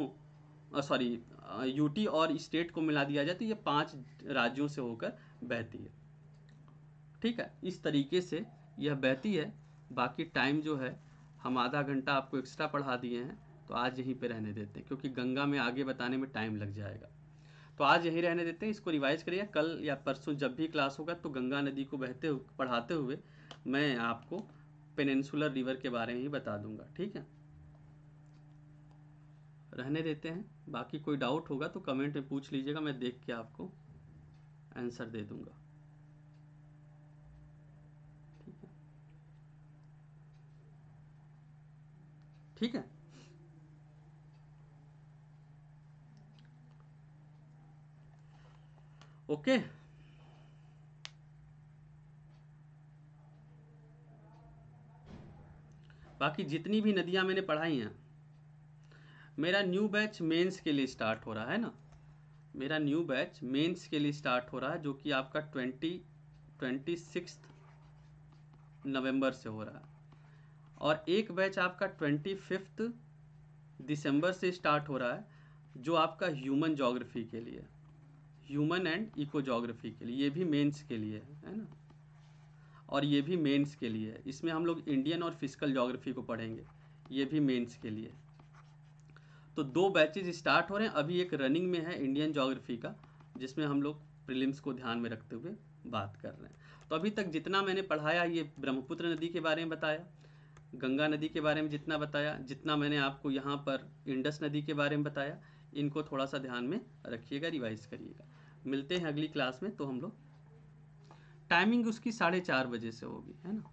सॉरी यूटी और स्टेट को मिला दिया जाए तो ये पाँच राज्यों से होकर बहती है। ठीक है? इस तरीके से यह बहती है। बाकी टाइम जो है, हम आधा घंटा आपको एक्स्ट्रा पढ़ा दिए हैं तो आज यहीं पे रहने देते हैं, क्योंकि गंगा में आगे बताने में टाइम लग जाएगा। तो आज यहीं रहने देते हैं, इसको रिवाइज करिए। कल या परसों जब भी क्लास होगा तो गंगा नदी को बहते हुए पढ़ाते हुए मैं आपको पेनेंसुलर रिवर के बारे में ही बता दूँगा। ठीक है? रहने देते हैं। बाकी कोई डाउट होगा तो कमेंट में पूछ लीजिएगा, मैं देख के आपको आंसर दे दूँगा। ठीक है? ठीक है? ओके बाकी जितनी भी नदियाँ मैंने पढ़ाई हैं मेरा न्यू बैच मेंस के लिए स्टार्ट हो रहा है ना? मेरा न्यू बैच मेंस के लिए स्टार्ट हो रहा है, जो कि आपका ट्वेंटी ट्वेंटी सिक्स नवंबर से हो रहा है। और एक बैच आपका ट्वेंटी फिफ्थ दिसंबर से स्टार्ट हो रहा है, जो आपका ह्यूमन जोग्राफी के लिए ह्यूमन एंड इको जोग्राफी के लिए, ये भी मेंस के लिए है है ना? और ये भी मेंस के लिए है। इसमें हम लोग इंडियन और फ़िज़िकल जोग्राफी को पढ़ेंगे, ये भी मेंस के लिए तो दो बैचेज स्टार्ट हो रहे हैं। अभी एक रनिंग में है इंडियन जोग्राफी का, जिसमें हम लोग प्रीलिम्स को ध्यान में रखते हुए बात कर रहे हैं। तो अभी तक जितना मैंने पढ़ाया, ये ब्रह्मपुत्र नदी के बारे में बताया, गंगा नदी के बारे में जितना बताया, जितना मैंने आपको यहाँ पर इंडस नदी के बारे में बताया, इनको थोड़ा सा ध्यान में रखिएगा रिवाइज करिएगा। मिलते हैं अगली क्लास में तो हम लोग टाइमिंग उसकी साढ़े चार बजे से होगी, है ना?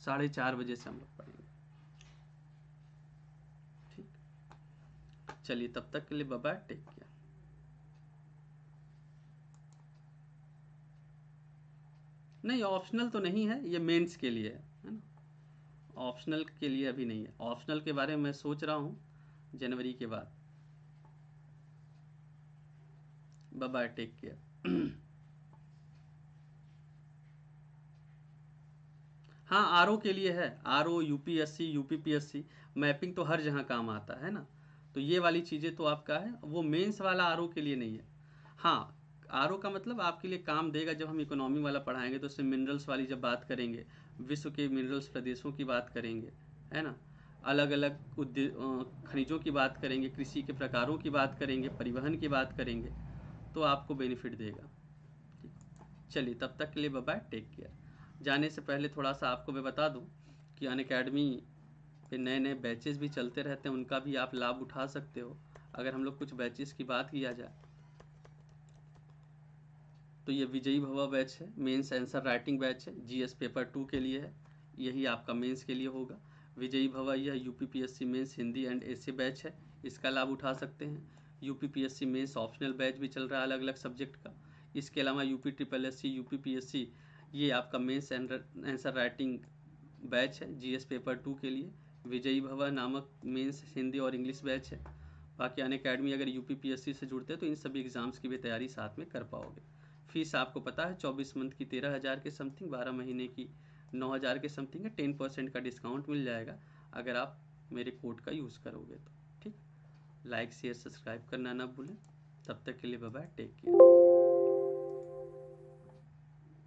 साढ़े चार बजे से हम लोग पढ़ेंगे ठीक चलिए तब तक के लिए बाबा टेक केयर नहीं ऑप्शनल तो नहीं है, ये मेंस के लिए है ना? ऑप्शनल के लिए अभी नहीं है। ऑप्शनल के बारे में मैं सोच रहा हूँ, जनवरी के बाद। बाय टेक केयर हाँ आर के लिए है। R O UPSC UPPSC mapping तो हर जगह काम आता है ना? तो ये वाली चीज़ें तो आपका है, वो मेंस वाला आर के लिए नहीं है। हाँ आर का मतलब आपके लिए काम देगा जब हम इकोनॉमी वाला पढ़ाएँगे तो उसमें मिनरल्स वाली जब बात करेंगे, विश्व के मिनरल्स प्रदेशों की बात करेंगे, है ना? अलग अलग खनिजों की बात करेंगे, कृषि के प्रकारों की बात करेंगे, परिवहन की बात करेंगे तो आपको बेनिफिट देगा। चलिए, तब तक के लिए बाय टेक केयर जाने से पहले थोड़ा सा आपको मैं बता दूँ कि अन पे नए नए बैचेस भी चलते रहते हैं, उनका भी आप लाभ उठा सकते हो, अगर हम लोग कुछ बैचेस की बात किया जाए। तो ये विजयी भवा बैच है मेंस आंसर राइटिंग बैच है जीएस पेपर टू के लिए है, यही आपका मेंस के लिए होगा। विजयी भवा यह UPPSC mains Hindi and essay batch है, इसका लाभ उठा सकते हैं। यूपीपीएससी मेंस ऑप्शनल बैच भी चल रहा है अलग अलग सब्जेक्ट का। इसके अलावा UP triple S C UPPSC ये आपका मेंस आंसर राइटिंग बैच है जीएस पेपर टू के लिए। विजयी भवा नामक मेंस, हिंदी और इंग्लिश बैच है। बाकी अन अकेडमी अगर यूपीपीएससी से जुड़ते हैं तो इन सभी एग्ज़ाम्स की भी तैयारी साथ में कर पाओगे। फ़ीस आपको पता है, चौबीस मंथ की तेरह हज़ार के समथिंग बारह महीने की नौ हज़ार के समथिंग है टेन परसेंट का डिस्काउंट मिल जाएगा, अगर आप मेरे कोड का यूज़ करोगे तो। ठीक? लाइक शेयर सब्सक्राइब करना ना भूलें। तब तक के लिए बाय टेक केयर